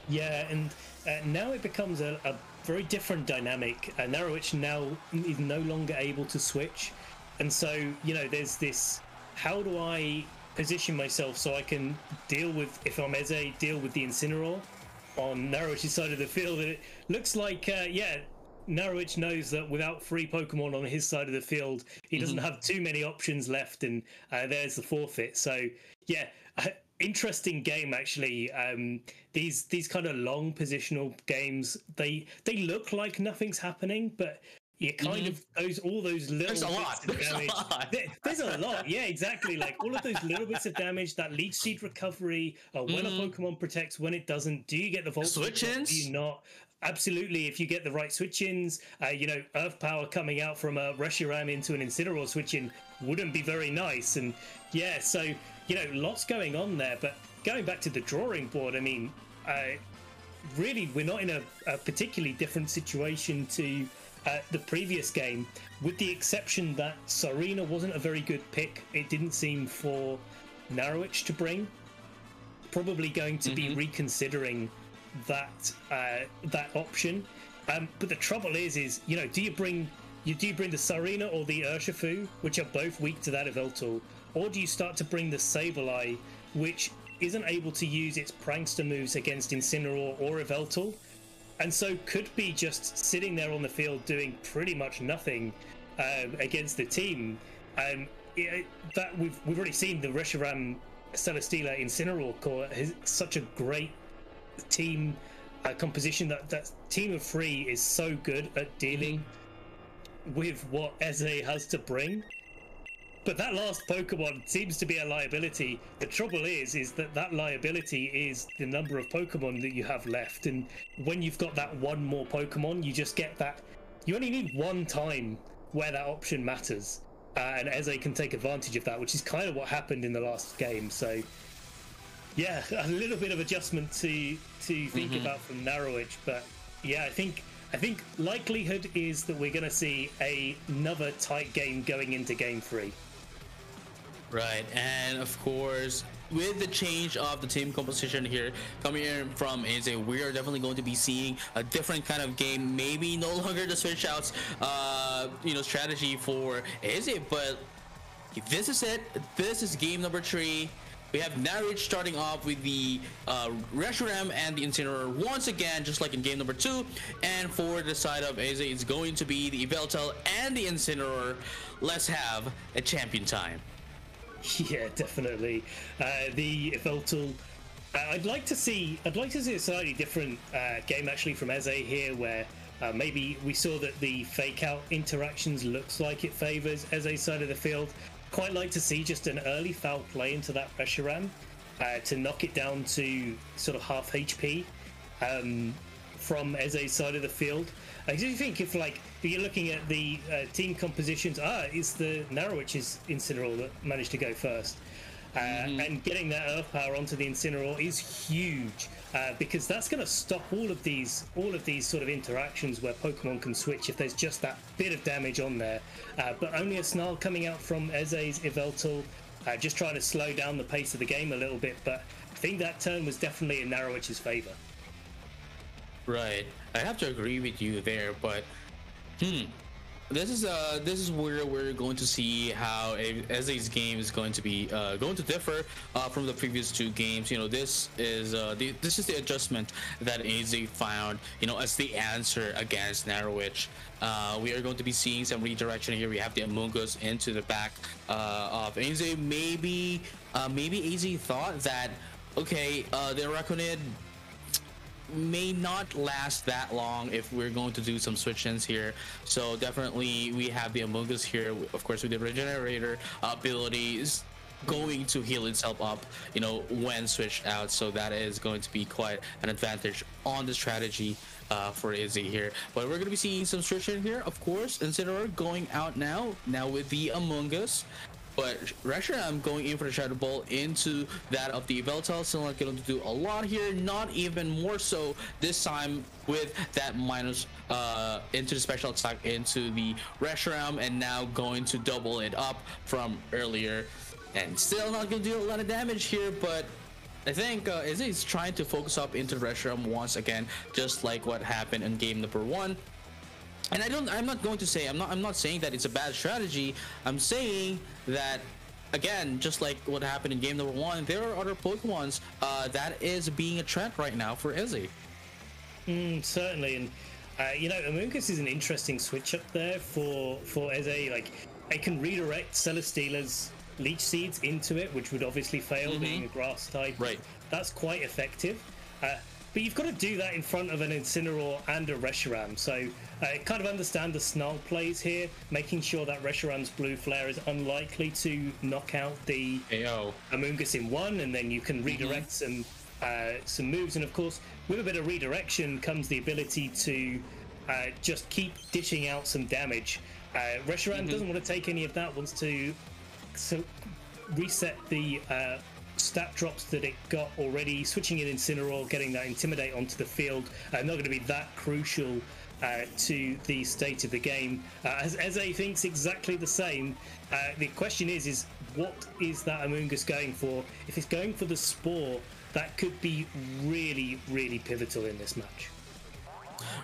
Yeah, and uh, now it becomes a, a very different dynamic. Uh, now is no longer able to switch, and so you know there's this. How do I position myself so I can deal with if I'm Eze, deal with the Incineroar on Narawitch's side of the field? And it looks like uh, yeah. Narawitch knows that without free Pokemon on his side of the field, he doesn't have too many options left, and uh, there's the forfeit. So, yeah, interesting game actually. Um, these these kind of long positional games, they they look like nothing's happening, but you kind of those all those little There's a bits lot. of There's a lot. There- there's a lot, yeah, exactly. Like all of those little bits of damage, that leech seed recovery, uh, when a Pokemon protects, when it doesn't, do you get the volt switch Switch-ins? Do you not? Absolutely, if you get the right switch-ins, uh, you know, Earth Power coming out from a Reshiram into an Incineroar switch-in wouldn't be very nice. And yeah, so you know, lots going on there. But going back to the drawing board, I mean, uh, really, we're not in a, a particularly different situation to uh, the previous game, with the exception that Tsareena wasn't a very good pick. It didn't seem for Narawitch to bring. Probably going to be reconsidering that uh, that option. Um, but the trouble is, is you know, do you bring you do you bring the Tsareena or the Urshifu, which are both weak to that of Yveltal, or do you start to bring the Sableye, which isn't able to use its prankster moves against Incineroar or Yveltal, and so could be just sitting there on the field doing pretty much nothing um, against the team. Um, it, that we've we've already seen the Reshiram Celesteela Incineroar core is such a great team uh, composition that that team of three is so good at dealing with what Eze has to bring. but that last Pokemon seems to be a liability. The trouble is, is that that liability is the number of Pokemon that you have left, and when you've got that one more Pokemon, you just get that. You only need one time where that option matters, uh, and Eze can take advantage of that, which is kind of what happened in the last game. So, yeah, a little bit of adjustment to to think mm-hmm. about from Narawitch, but yeah, I think I think likelihood is that we're going to see a, another tight game going into game three. Right, and of course, with the change of the team composition here coming in from Eze, we are definitely going to be seeing a different kind of game. Maybe no longer the switch outs, uh, you know, strategy for Eze, but this is it. This is game number three. We have Narawitch starting off with the uh, Reshiram and the Incineroar once again, just like in game number two. And for the side of Eze, it's going to be the Yveltal and the Incineroar. Let's have a champion time. Yeah, definitely. Uh, the Yveltal. Uh, I'd like to see. I'd like to see a slightly different uh, game actually from Eze here, where uh, maybe we saw that the fake out interactions looks like it favors Eze's side of the field. Quite like to see just an early foul play into that Reshiram uh, to knock it down to sort of half HP um, from Eze's side of the field. I do think if like if you're looking at the uh, team compositions, ah, it's the Narawitch's Incineroar that managed to go first. Uh, mm-hmm. And getting that Earth Power onto the Incineroar is huge uh, because that's going to stop all of these all of these sort of interactions where Pokemon can switch if there's just that bit of damage on there. Uh, but only a Snarl coming out from Eze's Yveltal, uh, just trying to slow down the pace of the game a little bit. But I think that turn was definitely in Narawitch's favor. Right. I have to agree with you there, but hmm. This is uh this is where we're going to see how Eze's game is going to be uh, going to differ uh, from the previous two games. You know, this is uh, the, this is the adjustment that Eze found. You know, as the answer against Narawitch. Uh, we are going to be seeing some redirection here. We have the Amoonguss into the back uh, of Eze. Maybe uh, maybe Eze thought that okay, uh, the Araquanid may not last that long if we're going to do some switch-ins here. So definitely we have the Amoonguss here, of course with the Regenerator abilities going to heal itself up, you know, when switched out. So that is going to be quite an advantage on the strategy uh, for Eze here. But we're going to be seeing some switch in here, of course. Incineroar going out now, now with the Amoonguss. But Reshiram going in for the Shadow Ball into that of the Yveltal. Still not going to do a lot here. Not even more so this time with that minus uh, into the special attack into the Reshiram and now going to double it up from earlier. And still not going to do a lot of damage here, but I think uh, trying to focus up into Reshiram once again, just like what happened in game number one and I don't I'm not going to say I'm not I'm not saying that it's a bad strategy. I'm saying that again, just like what happened in game number one, there are other Pokemons uh, that is being a trend right now for Eze. Mm, certainly, and uh, you know, Amoonguss is an interesting switch up there for for Eze. Like, it can redirect Celesteela's Leech Seeds into it, which would obviously fail mm-hmm. being a Grass type. Right. That's quite effective. Uh, but you've got to do that in front of an Incineroar and a Reshiram. So I kind of understand the Snarl plays here, making sure that Reshiram's Blue Flare is unlikely to knock out the AO. Amoonguss in one, and then you can mm-hmm. redirect mm-hmm. some uh, some moves. And of course, with a bit of redirection comes the ability to uh, just keep dishing out some damage. Uh, Reshiram mm-hmm. doesn't want to take any of that. Wants to so reset the uh, stat drops that it got already, switching in Incineroar, getting that Intimidate onto the field, uh, not going to be that crucial uh, to the state of the game. Uh, as Eze thinks exactly the same. Uh, the question is, is what is that Amoonguss going for? If it's going for the Spore, that could be really, really pivotal in this match.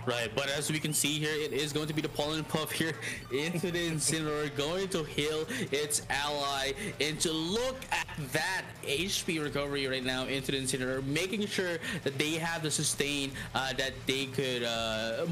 Right, but as we can see here, it is going to be the Pollen Puff here into the Incineroar, going to heal its ally, and to look at that HP recovery right now into the Incineroar, making sure that they have the sustain uh, that they could uh,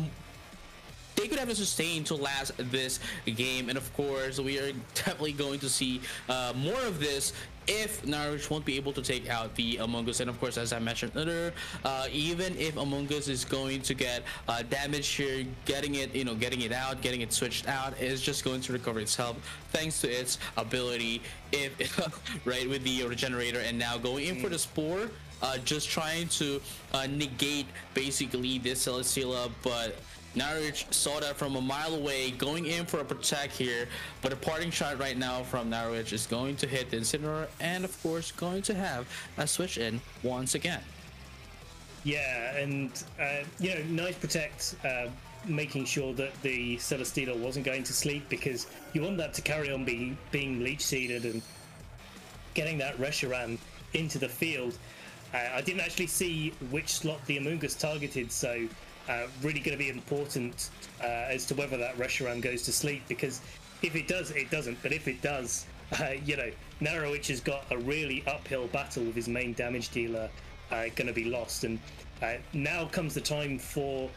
they could have a sustain to last this game. And of course, we are definitely going to see uh, more of this if Narawitch won't be able to take out the Amoonguss, and of course, as I mentioned earlier, uh, even if Amoonguss is going to get uh, damage here, getting it, you know, getting it out, getting it switched out is just going to recover itself thanks to its ability, if right with the regenerator, and now going in for the spore. Uh, just trying to uh, negate basically this Celesteela, but Narawitch saw that from a mile away, going in for a protect here. But a parting shot right now from Narawitch is going to hit the Incineroar and, of course, going to have a switch in once again. Yeah, and, uh, you know, nice protect, uh, making sure that the Celesteela wasn't going to sleep because you want that to carry on being, being leech seeded and getting that Reshiram into the field. Uh, I didn't actually see which slot the Amoonguss targeted, so uh, really going to be important uh, as to whether that Reshiram goes to sleep because if it does, it doesn't. But if it does, uh, you know, Narawitch has got a really uphill battle with his main damage dealer uh, going to be lost. And uh, now comes the time for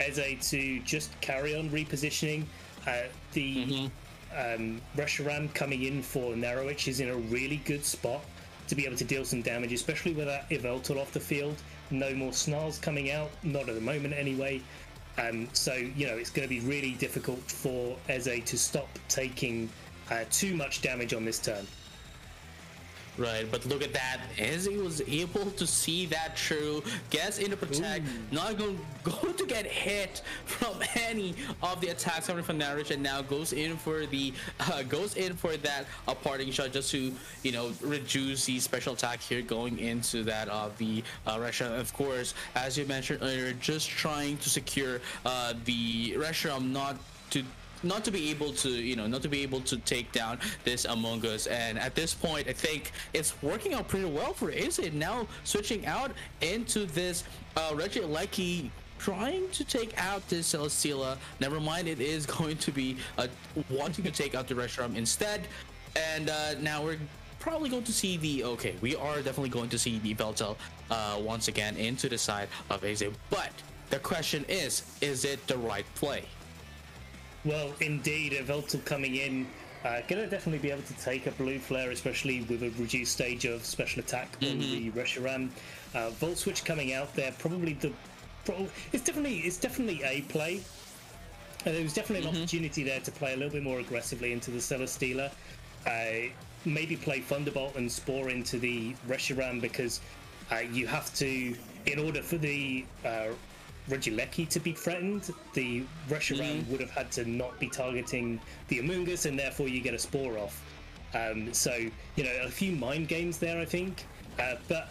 Eze to just carry on repositioning. Uh, the mm-hmm. um, Reshiram coming in for Narawitch is in a really good spot to be able to deal some damage, especially with that Yveltal off the field no more snarls coming out, not at the moment anyway. Um, so you know it's going to be really difficult for Eze to stop taking uh, too much damage on this turn. Right, but look at that. As he was able to see that through, gets into protect, Ooh. not going, going to get hit from any of the attacks coming from Narawitch, and now goes in for the uh, goes in for that uh, parting shot just to you know reduce the special attack here going into that of the uh. Of course, as you mentioned earlier, just trying to secure uh, the Russia, not to not to be able to you know not to be able to take down this Amoonguss and at this point I think it's working out pretty well for it now switching out into this uh, Regieleki trying to take out this Celesteela. Never mind, it is going to be uh, wanting to take out the Reshiram instead. And uh, now we're probably going to see the okay. We are definitely going to see the Yveltal uh, once again into the side of Eze. But the question is, is it the right play? Well, indeed, Yveltal coming in, uh, gonna definitely be able to take a blue flare, especially with a reduced stage of special attack mm-hmm. on the Reshiram. Uh, Volt Switch coming out there, probably the. Pro- it's definitely it's definitely a play. Uh, there was definitely an mm-hmm. opportunity there to play a little bit more aggressively into the Celesteela. Uh, maybe play Thunderbolt and Spore into the Reshiram because uh, you have to, in order for the uh, Regieleki to be threatened, the Reshiram mm-hmm. would have had to not be targeting the Amoonguss, and therefore you get a spore off. Um, so, you know, a few mind games there, I think. Uh, but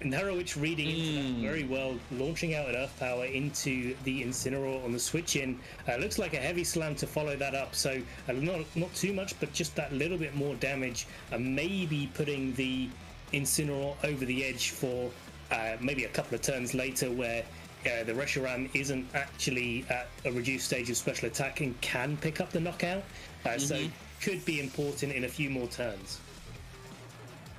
Narawitch reading into that mm. very well, launching out an Earth Power into the Incineroar on the switch in. Uh, looks like a heavy slam to follow that up. So, uh, not, not too much, but just that little bit more damage, and maybe putting the Incineroar over the edge for uh, maybe a couple of turns later where uh, the Reshiram isn't actually at a reduced stage of special attack and can pick up the knockout. Uh, mm-hmm. So could be important in a few more turns.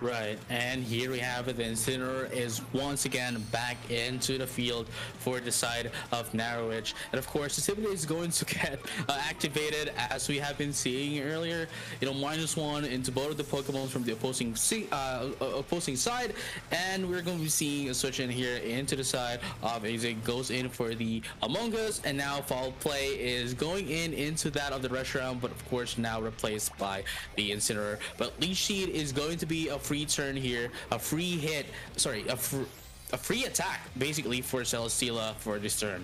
Right, and here we have it. The Incineroar is once again back into the field for the side of Narawitch. And of course, the Symphony is going to get uh, activated as we have been seeing earlier. You know, minus one into both of the Pokemon from the opposing uh, uh, opposing side. And we're going to be seeing a switch in here into the side of Eze goes in for the Amoonguss. And now Foul Play is going in into that of the Reshiram, but of course now replaced by the Incineroar. But Leech is going to be a free free turn here, a free hit, sorry, a, fr- a free attack basically for Celesteela for this turn.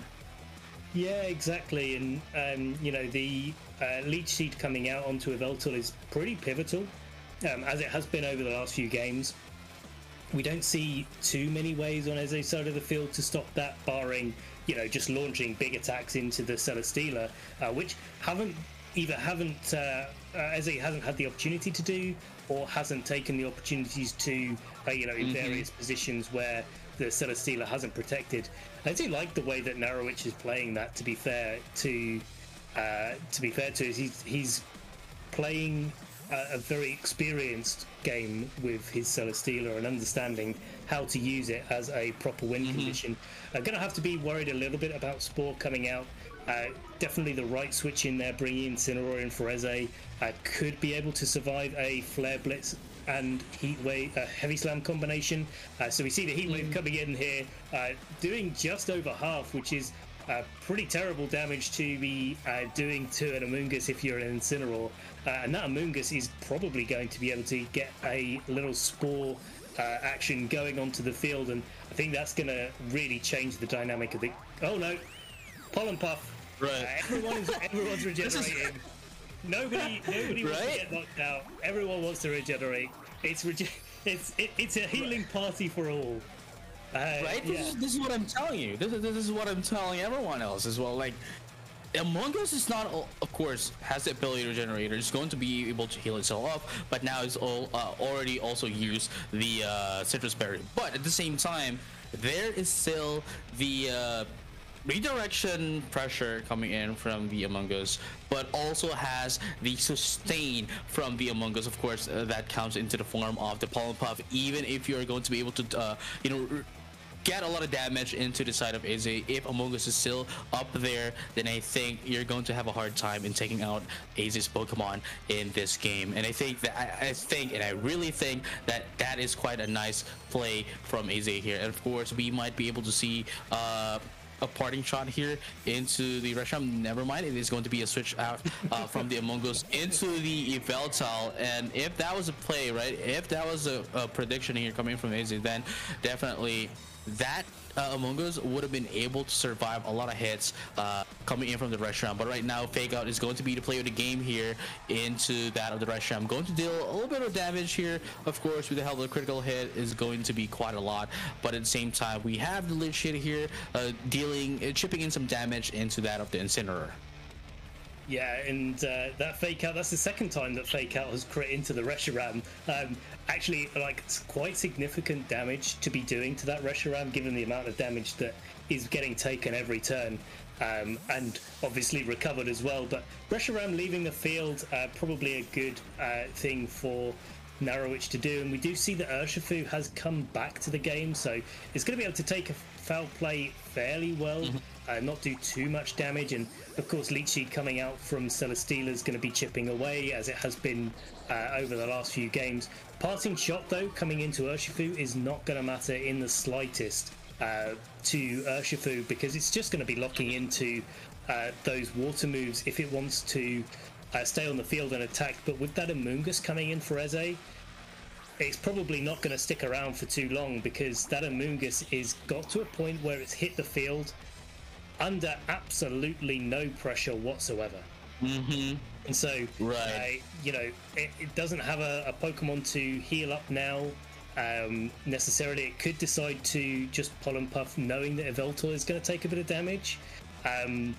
Yeah, exactly. And, um, you know, the uh, Leech Seed coming out onto Yveltal is pretty pivotal, um, as it has been over the last few games. We don't see too many ways on Eze's side of the field to stop that, barring, you know, just launching big attacks into the Celesteela, uh, which haven't either haven't uh, uh, Eze hasn't had the opportunity to do, or hasn't taken the opportunities to, uh, you know, in mm-hmm. various positions where the Celesteela hasn't protected. I do like the way that Narawitch is playing that. To be fair to, uh, to be fair to, he's he's playing a, a, very experienced game with his Celesteela and understanding how to use it as a proper win mm-hmm. condition. I'm going to have to be worried a little bit about Spore coming out uh, definitely the right switch in there, bringing in Incineroar and for Eze. Uh, could be able to survive a Flare Blitz and heat wave uh, heavy slam combination. Uh, so we see the heat wave coming in here, uh, doing just over half, which is uh, pretty terrible damage to be uh, doing to an Amoonguss if you're an Incineroar. Uh, and that Amoonguss is probably going to be able to get a little spore uh, action going onto the field, and I think that's going to really change the dynamic of the. Oh no, pollen puff. Right. Uh, everyone's everyone's regenerating. Nobody, nobody wants to get knocked out. Everyone wants to regenerate. It's rege- it's it, it's a healing party for all. Uh, right? This, Yeah. is, this is what I'm telling you. This is, this is what I'm telling everyone else as well. Like, Amoonguss is not, of course, has the ability to generate. It's going to be able to heal itself up, but now it's all uh, already also used the uh, citrus berry. But at the same time, there is still the uh, redirection pressure coming in from the Amoonguss, but also has the sustain from the Amoonguss. Of course, uh, that counts into the form of the pollen puff. Even if you're going to be able to, uh, you know. Get a lot of damage into the side of Eze. If Amoonguss is still up there, then I think you're going to have a hard time in taking out Eze's Pokemon in this game. And I think that I, I think and I really think that that is quite a nice play from Eze here. And of course, we might be able to see. Uh, a parting shot here into the Reshiram. Never mind, it is going to be a switch out uh, from the Amoonguss into the Yveltal. And if that was a play, right? If that was a, a prediction here coming from Eze, then definitely that uh, Amoonguss would have been able to survive a lot of hits uh, coming in from the Reshiram. But right now, Fake Out is going to be the player of the game here into that of the Reshiram. going to deal a little bit of damage here, of course, with the help of the critical hit is going to be quite a lot. But at the same time, we have the Lich here uh, dealing, uh, chipping in some damage into that of the Incineroar. Yeah, and uh, that fake out, that's the second time that fake out has crit into the Reshiram. Um, actually, like, it's quite significant damage to be doing to that Reshiram given the amount of damage that is getting taken every turn. Um, and obviously recovered as well. But Reshiram leaving the field, uh, probably a good uh, thing for Narawitch to do. And we do see that Urshifu has come back to the game, so it's going to be able to take a foul play fairly well, uh, not do too much damage. And of course, Leechy coming out from Celesteela is going to be chipping away as it has been uh, over the last few games. Parting shot, though, coming into Urshifu is not going to matter in the slightest uh, to Urshifu because it's just going to be locking into uh, those water moves if it wants to uh, stay on the field and attack. But with that Amoonguss coming in for Eze, it's probably not going to stick around for too long because that Amoonguss is got to a point where it's hit the field under absolutely no pressure whatsoever. Mm-hmm. And so, Right. uh, you know, it, it doesn't have a, a Pokemon to heal up now. Um, necessarily, it could decide to just Pollen Puff, knowing that Yveltal is going to take a bit of damage. Um,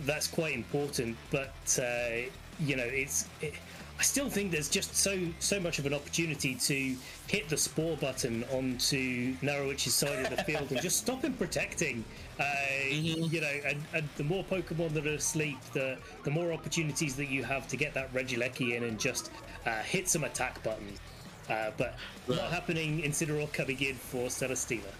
that's quite important, but uh, you know, it's. It, I still think there's just so so much of an opportunity to hit the spore button onto Narawitch's side of the field and just stop him protecting. Uh, You know, and, and the more Pokemon that are asleep, the the more opportunities that you have to get that Regieleki in and just uh, hit some attack buttons. Uh, but not happening in Incineroar coming in for Celesteela.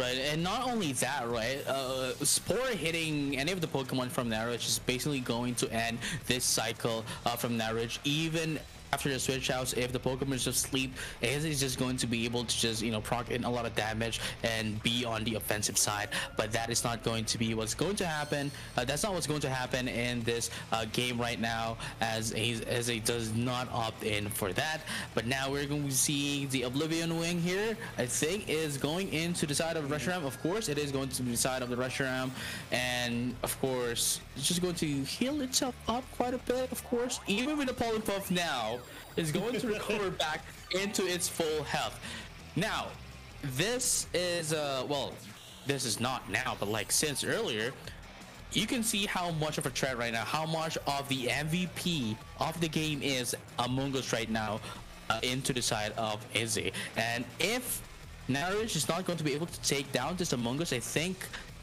Right, and not only that, right? Uh, Spore hitting any of the Pokemon from Narawitch is basically going to end this cycle uh, from Narawitch, even after the switch outs. If the Pokemon is just sleep, is just going to be able to just you know proc in a lot of damage and be on the offensive side. But that is not going to be what's going to happen. Uh, that's not what's going to happen in this uh, game right now, as Eze, as he does not opt in for that. But now we're going to see the Oblivion Wing here. I think is going into the side of the Reshiram. Of course, it is going to be the side of the Reshiram, and of course, it's just going to heal itself up quite a bit. Of course, even with the Pollen Puff now, is going to recover back into its full health. Now, this is uh well, this is not now, but like since earlier, you can see how much of a threat right now, how much of the MVP of the game is Amoonguss right now uh, into the side of Eze. And if Narawitch is not going to be able to take down this Amoonguss, I think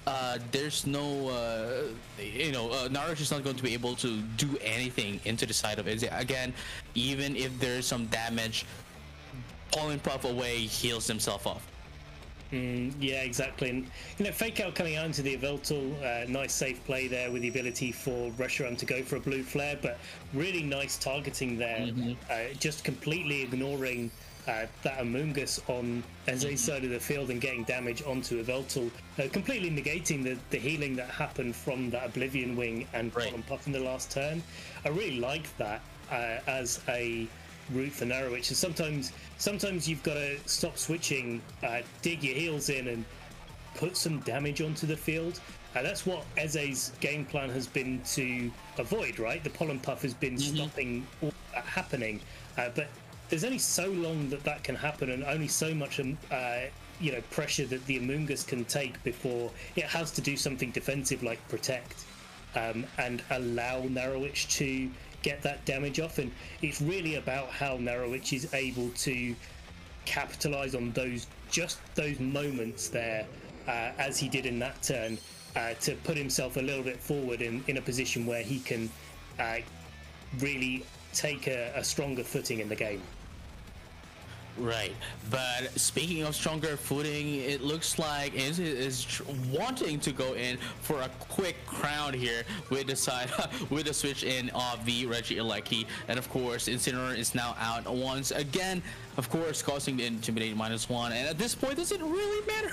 uh, there's no, uh, you know, uh, Narawitch is not going to be able to do anything into the side of Eze. Again, even if there's some damage, Pollen Puff away heals himself off. Mm, yeah, exactly. And you know, fake out coming out into the Yveltal, uh, nice safe play there with the ability for Reshiram to go for a blue flare, but really nice targeting there. Mm-hmm. Uh, just completely ignoring uh, that Amoonguss on Eze's side of the field and getting damage onto Yveltal, uh, completely negating the, the healing that happened from that Oblivion Wing and right. Pollen Puff in the last turn. I really like that uh, as a route for Narawitch. And sometimes, sometimes you've got to stop switching, uh, dig your heels in, and put some damage onto the field. Uh, that's what Eze's game plan has been to avoid, right? The pollen puff has been mm-hmm. stopping all that happening, uh, but there's only so long that that can happen, and only so much, um, uh, you know, pressure that the Amoonguss can take before it has to do something defensive like protect um, and allow Narawitch to get that damage off. And it's really about how Narawitch is able to capitalize on those just those moments there, uh, as he did in that turn, uh, to put himself a little bit forward in, in a position where he can uh, really take a, a stronger footing in the game. Right, but speaking of stronger footing, it looks like is is wanting to go in for a quick crown here with the side with the switch in of the Regieleki, and of course Incineroar is now out once again of course, causing the intimidate minus one. And at this point, does it really matter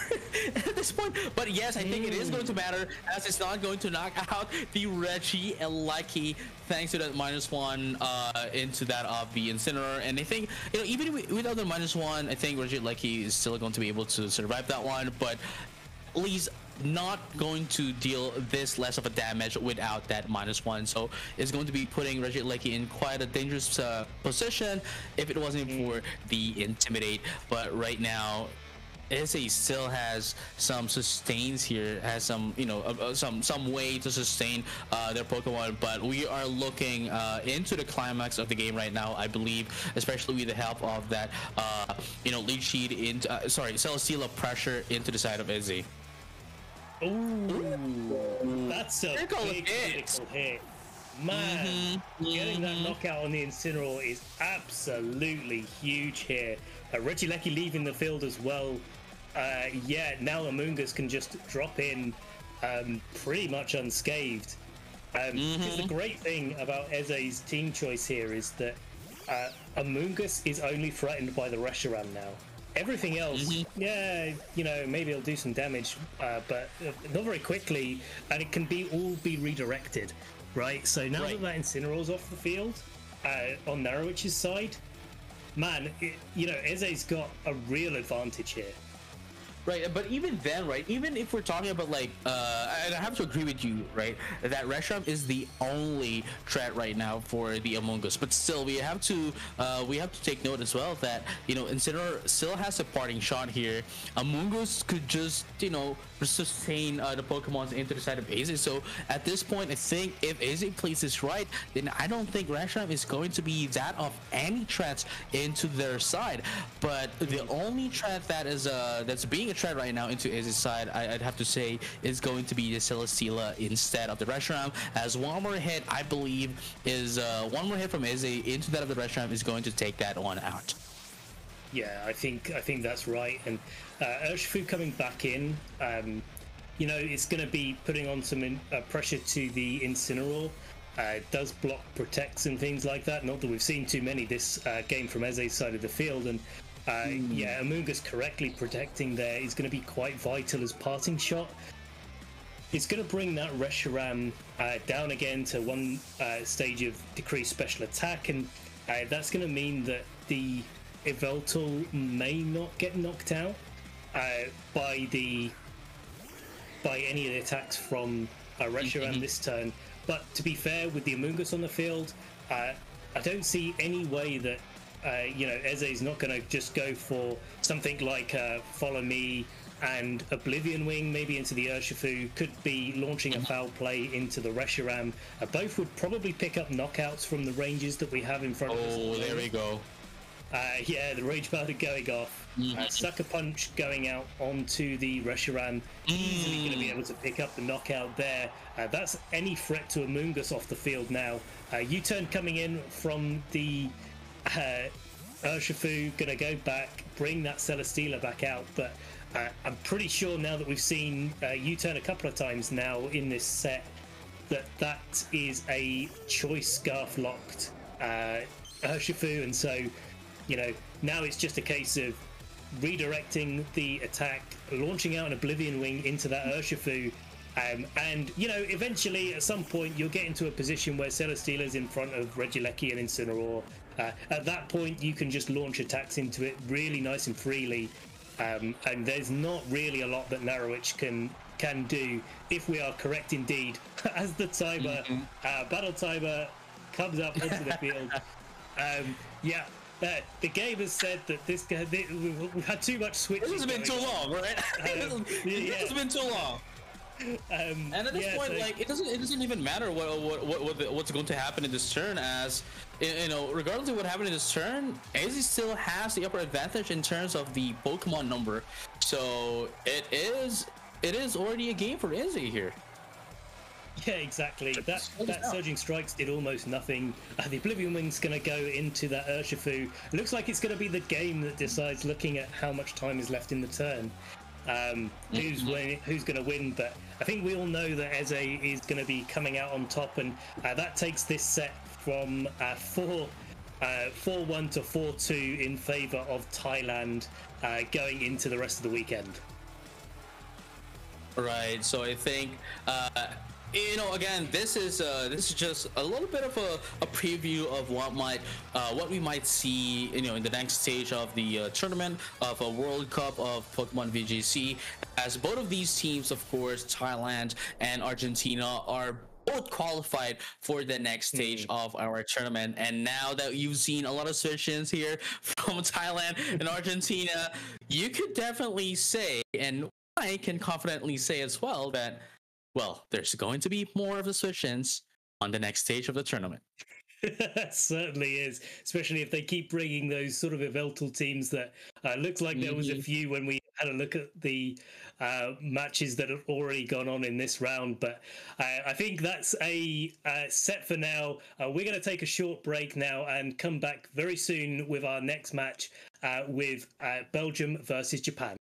at this point? But yes, I think it is going to matter as it's not going to knock out the Regieleki thanks to that minus one uh, into that of the Incineroar. And I think, you know, even without the minus one, I think Regieleki is still going to be able to survive that one. But at least not going to deal this less of a damage without that minus one. So it's going to be putting Regieleki in quite a dangerous uh, position if it wasn't for the Intimidate. But right now, Eze still has some sustains here, has some you know uh, uh, some some way to sustain uh, their Pokemon. But we are looking uh, into the climax of the game right now, I believe, especially with the help of that uh, you know Leech Seed into uh, sorry Celesteela pressure into the side of Eze. Ooh, that's a critical big hit. critical hit. Man, mm-hmm. getting that mm-hmm. knockout on the Incineroar is absolutely huge here. Uh, Regieleki leaving the field as well. Uh, yeah, now Amoonguss can just drop in um, pretty much unscathed. Um, mm-hmm. The great thing about Eze's team choice here is that uh, Amoonguss is only threatened by the Reshiram now. Everything else, mm-hmm. yeah, you know, maybe it'll do some damage, uh, but uh, not very quickly, and it can be all be redirected, right? So now right. that that Incineroar's off the field uh, on Narawitch's side, man, it, you know, Eze's got a real advantage here. Right, but even then, right, even if we're talking about like, uh, and I have to agree with you, right, that Reshiram is the only threat right now for the Amoonguss. But still, we have to, uh, we have to take note as well that you know, Incineroar still has a parting shot here. Amoonguss could just, you know, sustain uh, the Pokemons into the side of Eze. So at this point, I think if Eze plays this right, then I don't think Reshiram is going to be that of any threats into their side. But the only threat that is uh, that's being a threat right now into Eze's side, I, would have to say, is going to be the Celesteela instead of the Reshiram. As one more hit, I believe, is uh, one more hit from Eze into that of the Reshiram is going to take that one out. Yeah, I think I think that's right. And uh, Urshifu coming back in, um, you know, it's going to be putting on some in, uh, pressure to the Incineroar. Uh, it does block protects and things like that. Not that we've seen too many this uh, game from Eze's side of the field. And mm. yeah, Amoonguss correctly protecting there is going to be quite vital as parting shot. It's going to bring that Reshiram uh, down again to one uh, stage of decreased special attack, and that's going to mean that the Yveltal may not get knocked out uh, by the by any of the attacks from uh, Reshiram mm-hmm. this turn. But to be fair, with the Amoonguss on the field, uh, I don't see any way that uh, you know Eze is not going to just go for something like uh, Follow Me and Oblivion Wing, maybe into the Urshifu, could be launching a mm-hmm. foul play into the Reshiram. Uh, both would probably pick up knockouts from the ranges that we have in front oh, of us. Oh, there we go. Uh, yeah, the Rage Powder going off. Mm-hmm. Uh, Sucker Punch going out onto the Reshiram. Easily going to be able to pick up the knockout there. Uh, that's any threat to Amoonguss off the field now. Uh, U-turn coming in from the uh, Urshifu. Going to go back, bring that Celesteela back out. But uh, I'm pretty sure now that we've seen uh, U-turn a couple of times now in this set that that is a choice scarf locked uh, Urshifu, and so you know now it's just a case of redirecting the attack, launching out an Oblivion Wing into that Urshifu. Um, and you know, eventually, at some point, you'll get into a position where Celesteela is in front of Regieleki and Incineroar. Uh, at that point, you can just launch attacks into it really nice and freely, um, and there's not really a lot that Narawitch can can do if we are correct indeed. As the timer, mm-hmm. uh, battle timer comes up onto the field. Um, yeah, uh, the game has said that this guy, we've, had too much switching. This has been too long, right? Um, yeah. This has been too long. Um, and at this yeah, point, so... like it doesn't it doesn't even matter what what, what, what what's going to happen in this turn, as you know, regardless of what happened in this turn, Eze still has the upper advantage in terms of the Pokemon number. So it is it is already a game for Eze here. Yeah, exactly. That that surging strikes did almost nothing. Uh, the Oblivion Wing's going to go into that Urshifu. Looks like it's going to be the game that decides, looking at how much time is left in the turn, um, who's mm-hmm. win, who's going to win. But I think we all know that Eze is going to be coming out on top, and uh, that takes this set from uh, four. Uh, 4-1 to 4-2 in favour of Thailand uh, going into the rest of the weekend. Right. So I think uh, you know, again, this is uh, this is just a little bit of a, a preview of what might uh, what we might see, you know, in the next stage of the uh, tournament of a World Cup of Pokemon VGC. As both of these teams, of course, Thailand and Argentina, are both qualified for the next stage mm. of our tournament. And now that you've seen a lot of switch-ins here from Thailand and Argentina, you could definitely say, and I can confidently say as well, that well, there's going to be more of the switch-ins on the next stage of the tournament. certainly is, especially if they keep bringing those sort of Yveltal teams that uh, looks like there was a mm-hmm. few when we had a look at the uh, matches that have already gone on in this round. But uh, I think that's a uh, set for now. Uh, we're going to take a short break now and come back very soon with our next match uh, with Belgium versus Japan.